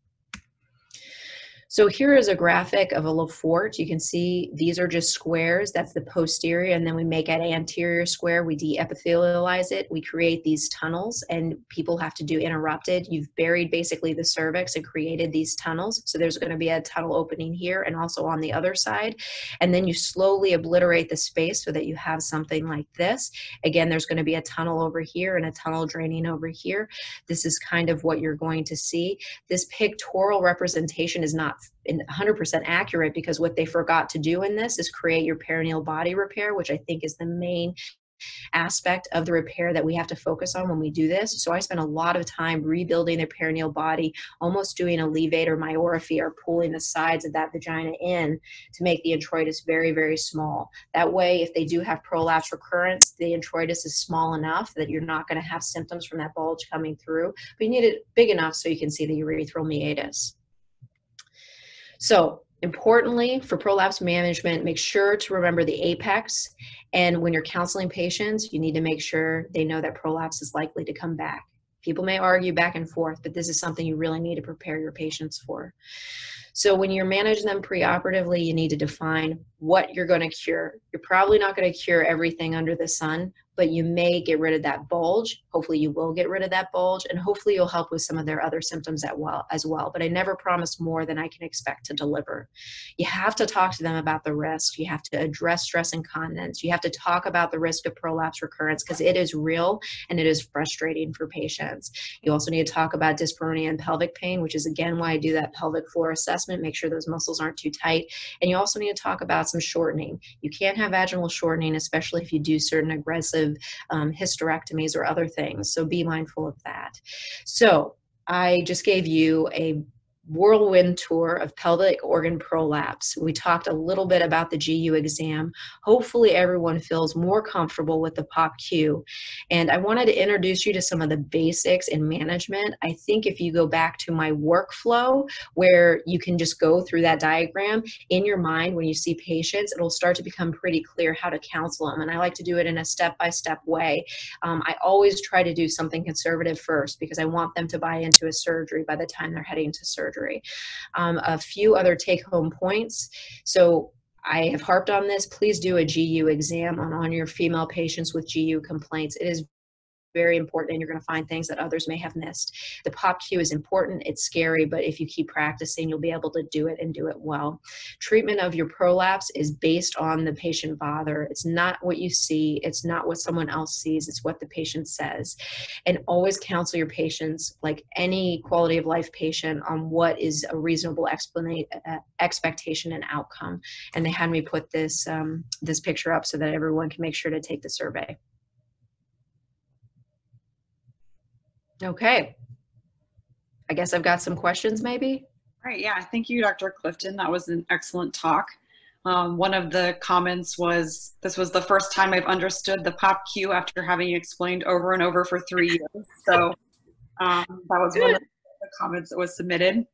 So here is a graphic of a Le Fort. You can see these are just squares. That's the posterior, and then we make an anterior square. We de-epithelialize it. We create these tunnels, and people have to do interrupted. You've buried basically the cervix and created these tunnels. So there's going to be a tunnel opening here and also on the other side. And then you slowly obliterate the space so that you have something like this. Again, there's going to be a tunnel over here and a tunnel draining over here. This is kind of what you're going to see. This pictorial representation is not 100% accurate because what they forgot to do in this is create your perineal body repair, which I think is the main aspect of the repair that we have to focus on when we do this. So I spend a lot of time rebuilding the perineal body, almost doing a levator myorrhaphy or pulling the sides of that vagina in to make the introitus very, very small. That way, if they do have prolapse recurrence, the introitus is small enough that you're not going to have symptoms from that bulge coming through, but you need it big enough so you can see the urethral meatus. So importantly for prolapse management make sure to remember the apex. And when you're counseling patients you need to make sure they know that prolapse is likely to come back. People may argue back and forth but this is something you really need to prepare your patients for. So when you're managing them preoperatively you need to define what you're going to cure. You're probably not going to cure everything under the sun but you may get rid of that bulge. Hopefully you will get rid of that bulge and hopefully you'll help with some of their other symptoms at well, as well. But I never promise more than I can expect to deliver. You have to talk to them about the risk. You have to address stress incontinence. You have to talk about the risk of prolapse recurrence because it is real and it is frustrating for patients. You also need to talk about dyspareunia and pelvic pain, which is again why I do that pelvic floor assessment, make sure those muscles aren't too tight. And you also need to talk about some shortening. You can't have vaginal shortening, especially if you do certain aggressive um, hysterectomies or other things. So be mindful of that. So I just gave you a whirlwind tour of pelvic organ prolapse. We talked a little bit about the GU exam. Hopefully everyone feels more comfortable with the POP-Q. And I wanted to introduce you to some of the basics in management. I think if you go back to my workflow where you can just go through that diagram in your mind when you see patients, it'll start to become pretty clear how to counsel them. And I like to do it in a step-by-step -step way. Um, I always try to do something conservative first because I want them to buy into a surgery by the time they're heading to surgery surgery. Um, a few other take home points. So I have harped on this. Please do a GU exam on, on your female patients with GU complaints. It is very important and you're going to find things that others may have missed. The POP-Q is important, it's scary, but if you keep practicing, you'll be able to do it and do it well. Treatment of your prolapse is based on the patient bother. It's not what you see, it's not what someone else sees, it's what the patient says. And always counsel your patients, like any quality of life patient, on what is a reasonable uh, expectation and outcome. And they had me put this, um, this picture up so that everyone can make sure to take the survey. Okay. I guess I've got some questions maybe. Right. Yeah. Thank you, Dr. Clifton. That was an excellent talk. Um, one of the comments was, this was the first time I've understood the POP-Q after having explained over and over for three years. So um, that was one of the comments that was submitted.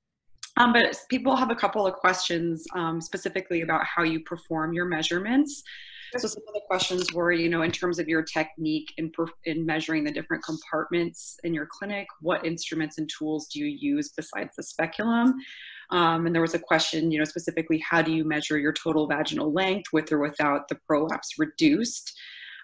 Um, but people have a couple of questions um, specifically about how you perform your measurements. So some of the questions were, you know, in terms of your technique in, in measuring the different compartments in your clinic, what instruments and tools do you use besides the speculum? Um, and there was a question, you know, specifically, how do you measure your total vaginal length with or without the prolapse reduced?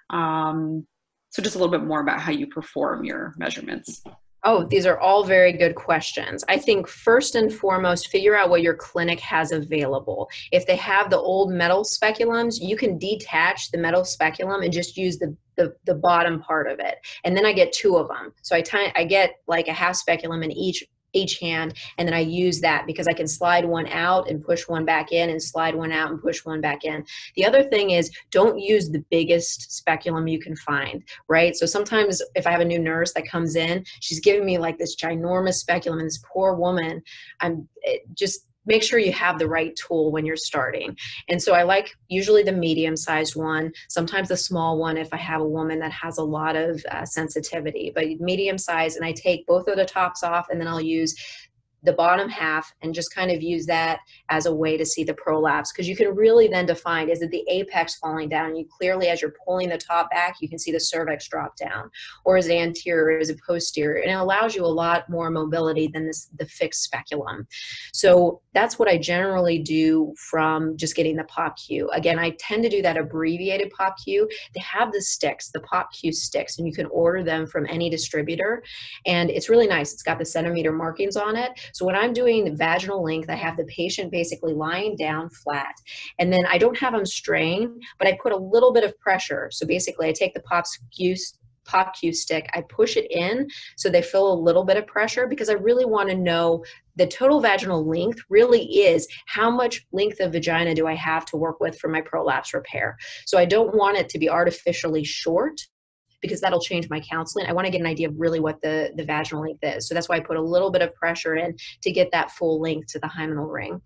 Um, so just a little bit more about how you perform your measurements. Oh, these are all very good questions. I think first and foremost, figure out what your clinic has available. If they have the old metal speculums, you can detach the metal speculum and just use the the, the bottom part of it. And then I get two of them. So I, I get like a half speculum in each each hand and then I use that because I can slide one out and push one back in and slide one out and push one back in. The other thing is don't use the biggest speculum you can find, right? So sometimes if I have a new nurse that comes in, she's giving me like this ginormous speculum and this poor woman, I'm just make sure you have the right tool when you're starting. And so I like usually the medium sized one, sometimes the small one if I have a woman that has a lot of uh, sensitivity, but medium size. And I take both of the tops off and then I'll use the bottom half and just kind of use that as a way to see the prolapse because you can really then define is it the apex falling down? You clearly, as you're pulling the top back, you can see the cervix drop down, or is it anterior, is it posterior? And it allows you a lot more mobility than this the fixed speculum. So that's what I generally do from just getting the POPQ. Again, I tend to do that abbreviated POPQ. They have the sticks, the POPQ sticks, and you can order them from any distributor. And it's really nice. It's got the centimeter markings on it. So when I'm doing the vaginal length, I have the patient basically lying down flat. And then I don't have them strain, but I put a little bit of pressure. So basically I take the POPQ POPQ stick, I push it in so they feel a little bit of pressure because I really want to know the total vaginal length really is how much length of vagina do I have to work with for my prolapse repair. So I don't want it to be artificially short because that'll change my counseling. I want to get an idea of really what the, the vaginal length is. So that's why I put a little bit of pressure in to get that full length to the hymenal ring.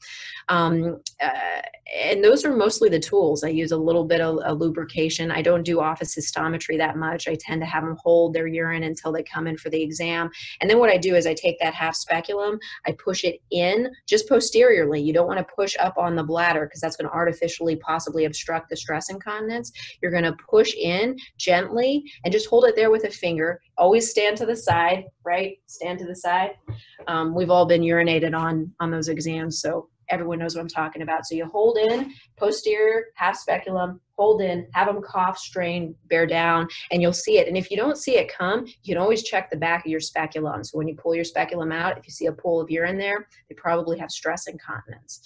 Um, uh, and those are mostly the tools. I use a little bit of a lubrication. I don't do office cystometry that much. I tend to have them hold their urine until they come in for the exam. And then what I do is I take that half speculum, I push it in just posteriorly. You don't want to push up on the bladder because that's going to artificially possibly obstruct the stress incontinence. You're going to push in gently and just hold it there with a finger. Always stand to the side, right? Stand to the side. Um, we've all been urinated on on those exams, so everyone knows what I'm talking about. So you hold in, posterior, half speculum, hold in, have them cough, strain, bear down, and you'll see it. And if you don't see it come, you can always check the back of your speculum. So when you pull your speculum out, if you see a pool of urine there, they probably have stress incontinence.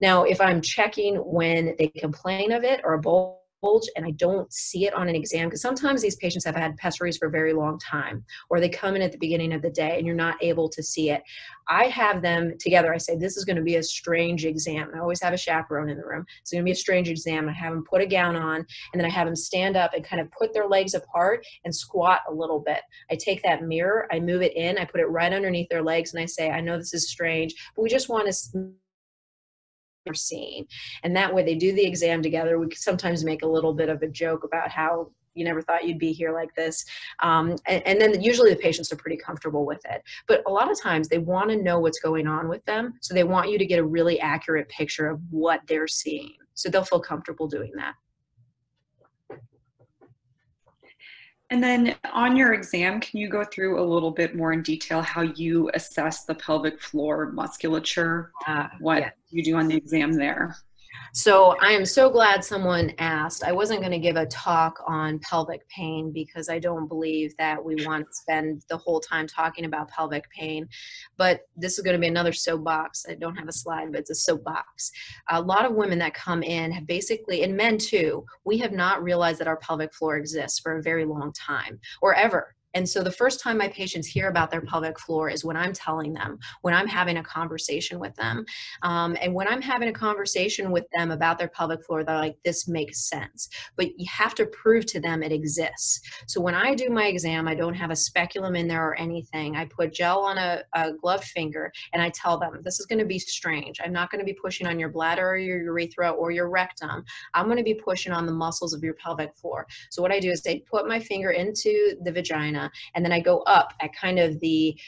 Now, if I'm checking when they complain of it or a bowl bulge and I don't see it on an exam because sometimes these patients have had pessaries for a very long time or they come in at the beginning of the day and you're not able to see it. I have them together. I say, This is going to be a strange exam. I always have a chaperone in the room. It's going to be a strange exam. I have them put a gown on and then I have them stand up and kind of put their legs apart and squat a little bit. I take that mirror, I move it in, I put it right underneath their legs, and I say, I know this is strange, but we just want to are seeing. And that way they do the exam together. We sometimes make a little bit of a joke about how you never thought you'd be here like this. Um, and, and, then usually the patients are pretty comfortable with it. But a lot of times they want to know what's going on with them. So they want you to get a really accurate picture of what they're seeing. So they'll feel comfortable doing that. And then on your exam, can you go through a little bit more in detail how you assess the pelvic floor musculature? Uh, what yeah. you do on the exam there? So I am so glad someone asked. I wasn't going to give a talk on pelvic pain because I don't believe that we want to spend the whole time talking about pelvic pain. But this is going to be another soapbox. I don't have a slide, but it's a soapbox. A lot of women that come in have basically, and men too, we have not realized that our pelvic floor exists for a very long time or ever. And so the first time my patients hear about their pelvic floor is when I'm telling them, when I'm having a conversation with them. Um, and when I'm having a conversation with them about their pelvic floor, they're like, this makes sense. But you have to prove to them it exists. So when I do my exam, I don't have a speculum in there or anything. I put gel on a, a gloved finger and I tell them, this is going to be strange. I'm not going to be pushing on your bladder or your urethra or your rectum. I'm going to be pushing on the muscles of your pelvic floor. So what I do is I put my finger into the vagina And then I go up at kind of the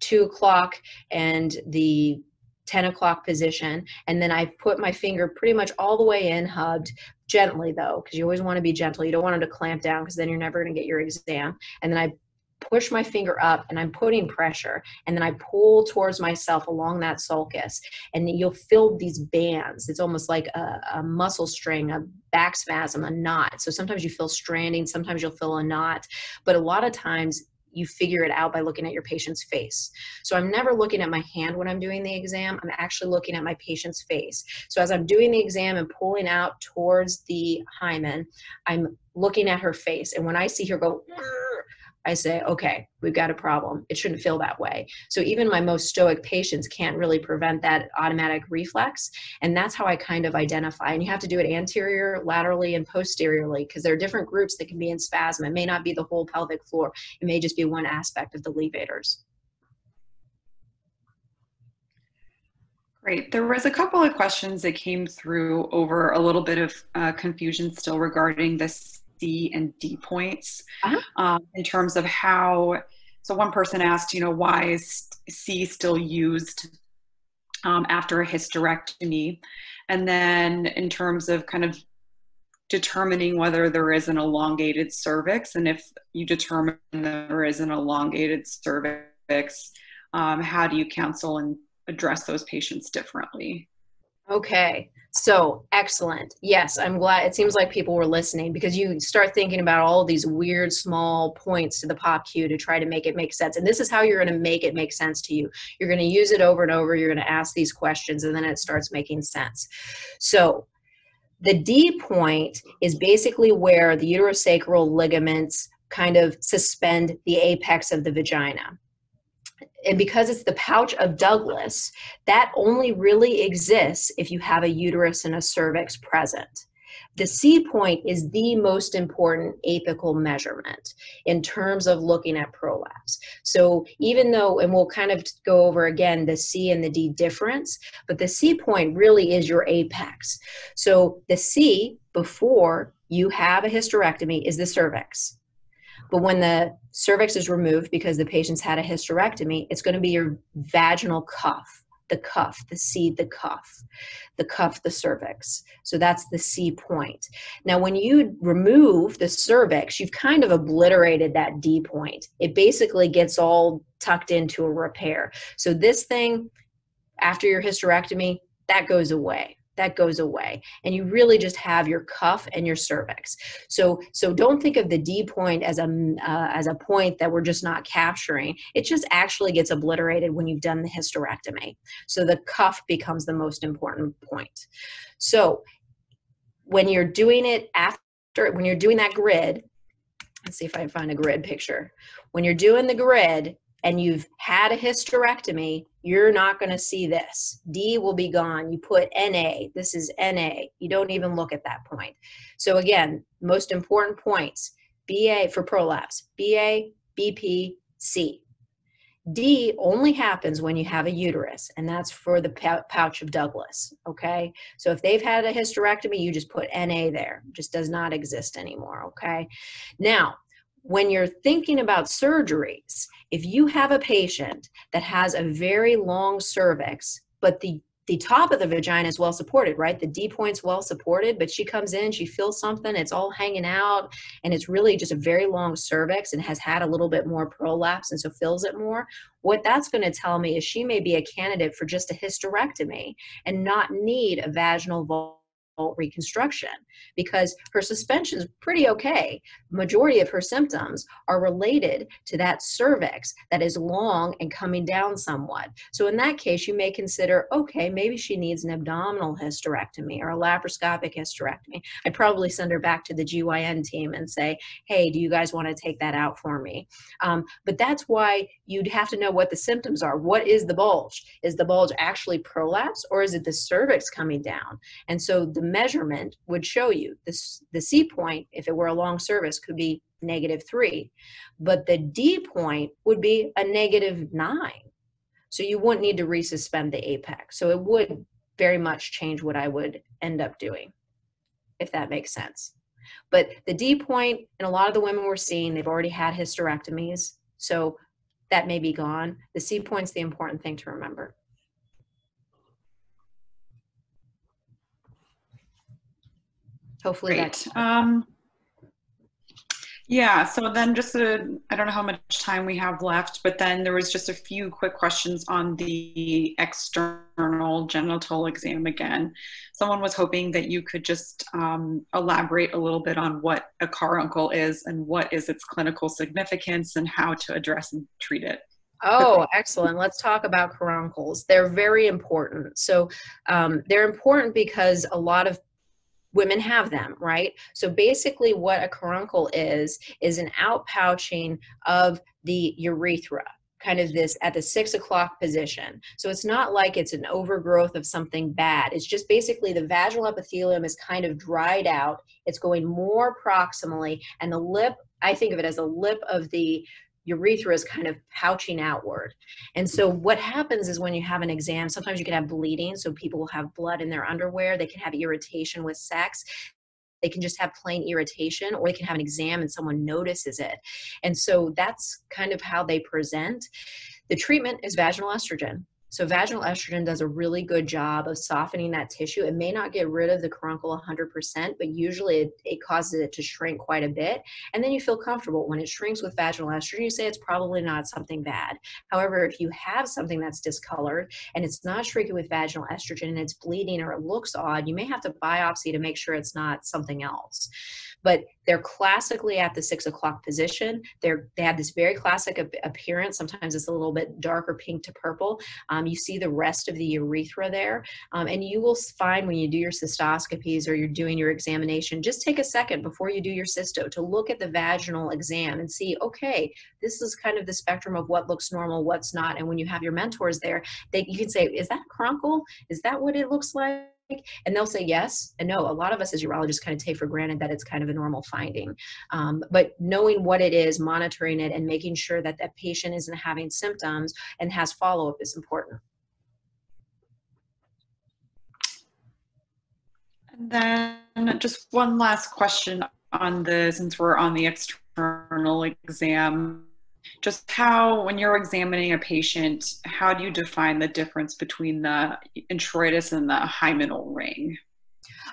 two o'clock and the 10 o'clock position. And then I put my finger pretty much all the way in, hugged gently though, because you always want to be gentle. You don't want them to clamp down because then you're never going to get your exam. And then I push my finger up and I'm putting pressure and then I pull towards myself along that sulcus and you'll feel these bands. It's almost like a, a, muscle string, a back spasm, a knot. So sometimes you feel stranding, sometimes you'll feel a knot, but a lot of times you figure it out by looking at your patient's face. So I'm never looking at my hand when I'm doing the exam. I'm actually looking at my patient's face. So as I'm doing the exam and pulling out towards the hymen, I'm looking at her face. And when I see her go, I say, okay, we've got a problem. It shouldn't feel that way. So even my most stoic patients can't really prevent that automatic reflex. And that's how I kind of identify. And you have to do it anterior, laterally, and posteriorly because there are different groups that can be in spasm. It may not be the whole pelvic floor, it may just be one aspect of the levators. Great. There was a couple of questions that came through over a little bit of uh, confusion still regarding this C and D points uh-huh. um, in terms of how. so one person asked, you know, why is C still used um, after a hysterectomy? And then in terms of kind of determining whether there is an elongated cervix, and if you determine there is an elongated cervix, um, how do you counsel and address those patients differently? Okay. So excellent. Yes, I'm glad. It seems like people were listening because you start thinking about all these weird small points to the POP-Q to try to make it make sense. And this is how you're going to make it make sense to you. You're going to use it over and over. You're going to ask these questions, and then it starts making sense. So the D point is basically where the uterosacral ligaments kind of suspend the apex of the vagina and because it's the pouch of Douglas, that only really exists if you have a uterus and a cervix present. The C point is the most important apical measurement in terms of looking at prolapse. So even though, and we'll kind of go over again the C and the D difference, but the C point really is your apex. So the C before you have a hysterectomy is the cervix. But when the cervix is removed because the patient's had a hysterectomy, it's going to be your vaginal cuff, the cuff, the C, the cuff, the cuff, the cervix. So that's the C point. Now, when you remove the cervix, you've kind of obliterated that D point. It basically gets all tucked into a repair. So this thing, after your hysterectomy, that goes away that goes away. And you really just have your cuff and your cervix. So so don't think of the d point as a uh, as a point that we're just not capturing. It just actually gets obliterated when you've done the hysterectomy. So the cuff becomes the most important point. So when you're doing it after when you're doing that grid let's see if i can find a grid picture. When you're doing the grid and you've had a hysterectomy, you're not going to see this. D will be gone. You put NA. This is NA. You don't even look at that point. So again, most important points. BA for prolapse. BA, BP, C. D only happens when you have a uterus, and that's for the pouch of Douglas. Okay, so if they've had a hysterectomy, you just put NA there. It just does not exist anymore. Okay, now when you're thinking about surgeries, if you have a patient that has a very long cervix, but the the top of the vagina is well supported, right? The D point's well supported, but she comes in, she feels something, it's all hanging out, and it's really just a very long cervix and has had a little bit more prolapse and so fills it more. What that's going to tell me is she may be a candidate for just a hysterectomy and not need a vaginal reconstruction because her suspension is pretty okay. Majority of her symptoms are related to that cervix that is long and coming down somewhat. So in that case, you may consider, okay, maybe she needs an abdominal hysterectomy or a laparoscopic hysterectomy. I'd probably send her back to the GYN team and say, hey, do you guys want to take that out for me? Um, but that's why you'd have to know what the symptoms are. What is the bulge? Is the bulge actually prolapse or is it the cervix coming down? And so the measurement would show you this the C point, if it were a long cervix, could be negative three, but the D point would be a negative nine. So you wouldn't need to resuspend the apex. So it would very much change what I would end up doing, if that makes sense. But the D point, and a lot of the women we're seeing, they've already had hysterectomies. So that may be gone. The C point's the important thing to remember. Hopefully Great. Um, yeah, so then just I don't know how much time we have left, but then there was just a few quick questions on the external genital exam again. Someone was hoping that you could just um, elaborate a little bit on what a caruncle is and what is its clinical significance and how to address and treat it. Oh, excellent. Let's talk about caruncles. They're very important. So um, they're important because a lot of women have them, right? So basically, what a caruncle is, is an outpouching of the urethra kind of this at the six o'clock position. So it's not like it's an overgrowth of something bad. It's just basically the vaginal epithelium is kind of dried out. It's going more proximally, and the lip, I think of it as a lip of the urethra is kind of pouching outward. And so what happens is when you have an exam, sometimes you can have bleeding. So people will have blood in their underwear. They can have irritation with sex. they can just have plain irritation or they can have an exam and someone notices it and so that's kind of how they present the treatment is vaginal estrogen so vaginal estrogen does a really good job of softening that tissue. It may not get rid of the caruncle 100%, but usually it, it, causes it to shrink quite a bit. And then you feel comfortable. When it shrinks with vaginal estrogen, you say it's probably not something bad. However, if you have something that's discolored and it's not shrinking with vaginal estrogen and it's bleeding or it looks odd, you may have to biopsy to make sure it's not something else but they're classically at the six o'clock position. They're they have this very classic appearance. Sometimes it's a little bit darker pink to purple. Um, you see the rest of the urethra there, um, and you will find when you do your cystoscopies or you're doing your examination, just take a second before you do your cysto to look at the vaginal exam and see, okay, this is kind of the spectrum of what looks normal, what's not. And when you have your mentors there, they you can say, is that caruncle? Is that what it looks like? And they'll say yes. And no a lot of us as urologists kind of take for granted that it's kind of a normal finding. Um, but knowing what it is monitoring it and making sure that that patient isn't having symptoms and has follow-up is important. And then just one last question on the since we're on the external exam just how, when you're examining a patient, how do you define the difference between the introitus and the hymenal ring?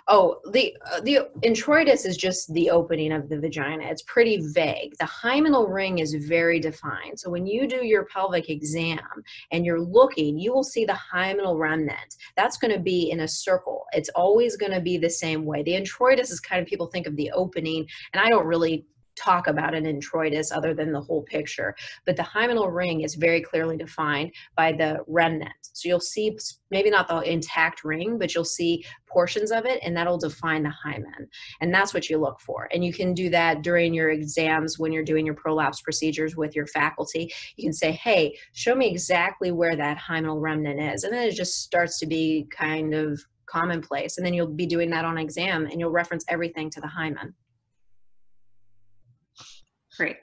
Oh, the uh, the introitus is just the opening of the vagina. It's pretty vague. The hymenal ring is very defined. So when you do your pelvic exam and you're looking, you will see the hymenal remnant. That's going to be in a circle. It's always going to be the same way. The introitus is kind of people think of the opening, and I don't really talk about an introitus other than the whole picture. But the hymenal ring is very clearly defined by the remnant. So you'll see maybe not the intact ring, but you'll see portions of it and that'll define the hymen. And that's what you look for. And you can do that during your exams when you're doing your prolapse procedures with your faculty. You can say, hey, show me exactly where that hymenal remnant is. And then it just starts to be kind of commonplace. And then you'll be doing that on exam and you'll reference everything to the hymen. Great.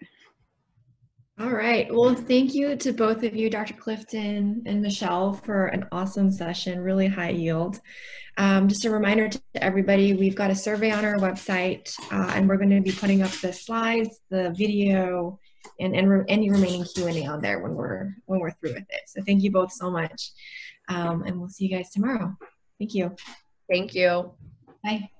All right. Well, thank you to both of you, Dr. Clifton and Michelle, for an awesome session, really high yield. Um, just a reminder to everybody, we've got a survey on our website, uh, and we're going to be putting up the slides, the video, and, and re any remaining Q&A on there when we're, when we're through with it. So thank you both so much, um, and we'll see you guys tomorrow. Thank you. Thank you. Bye.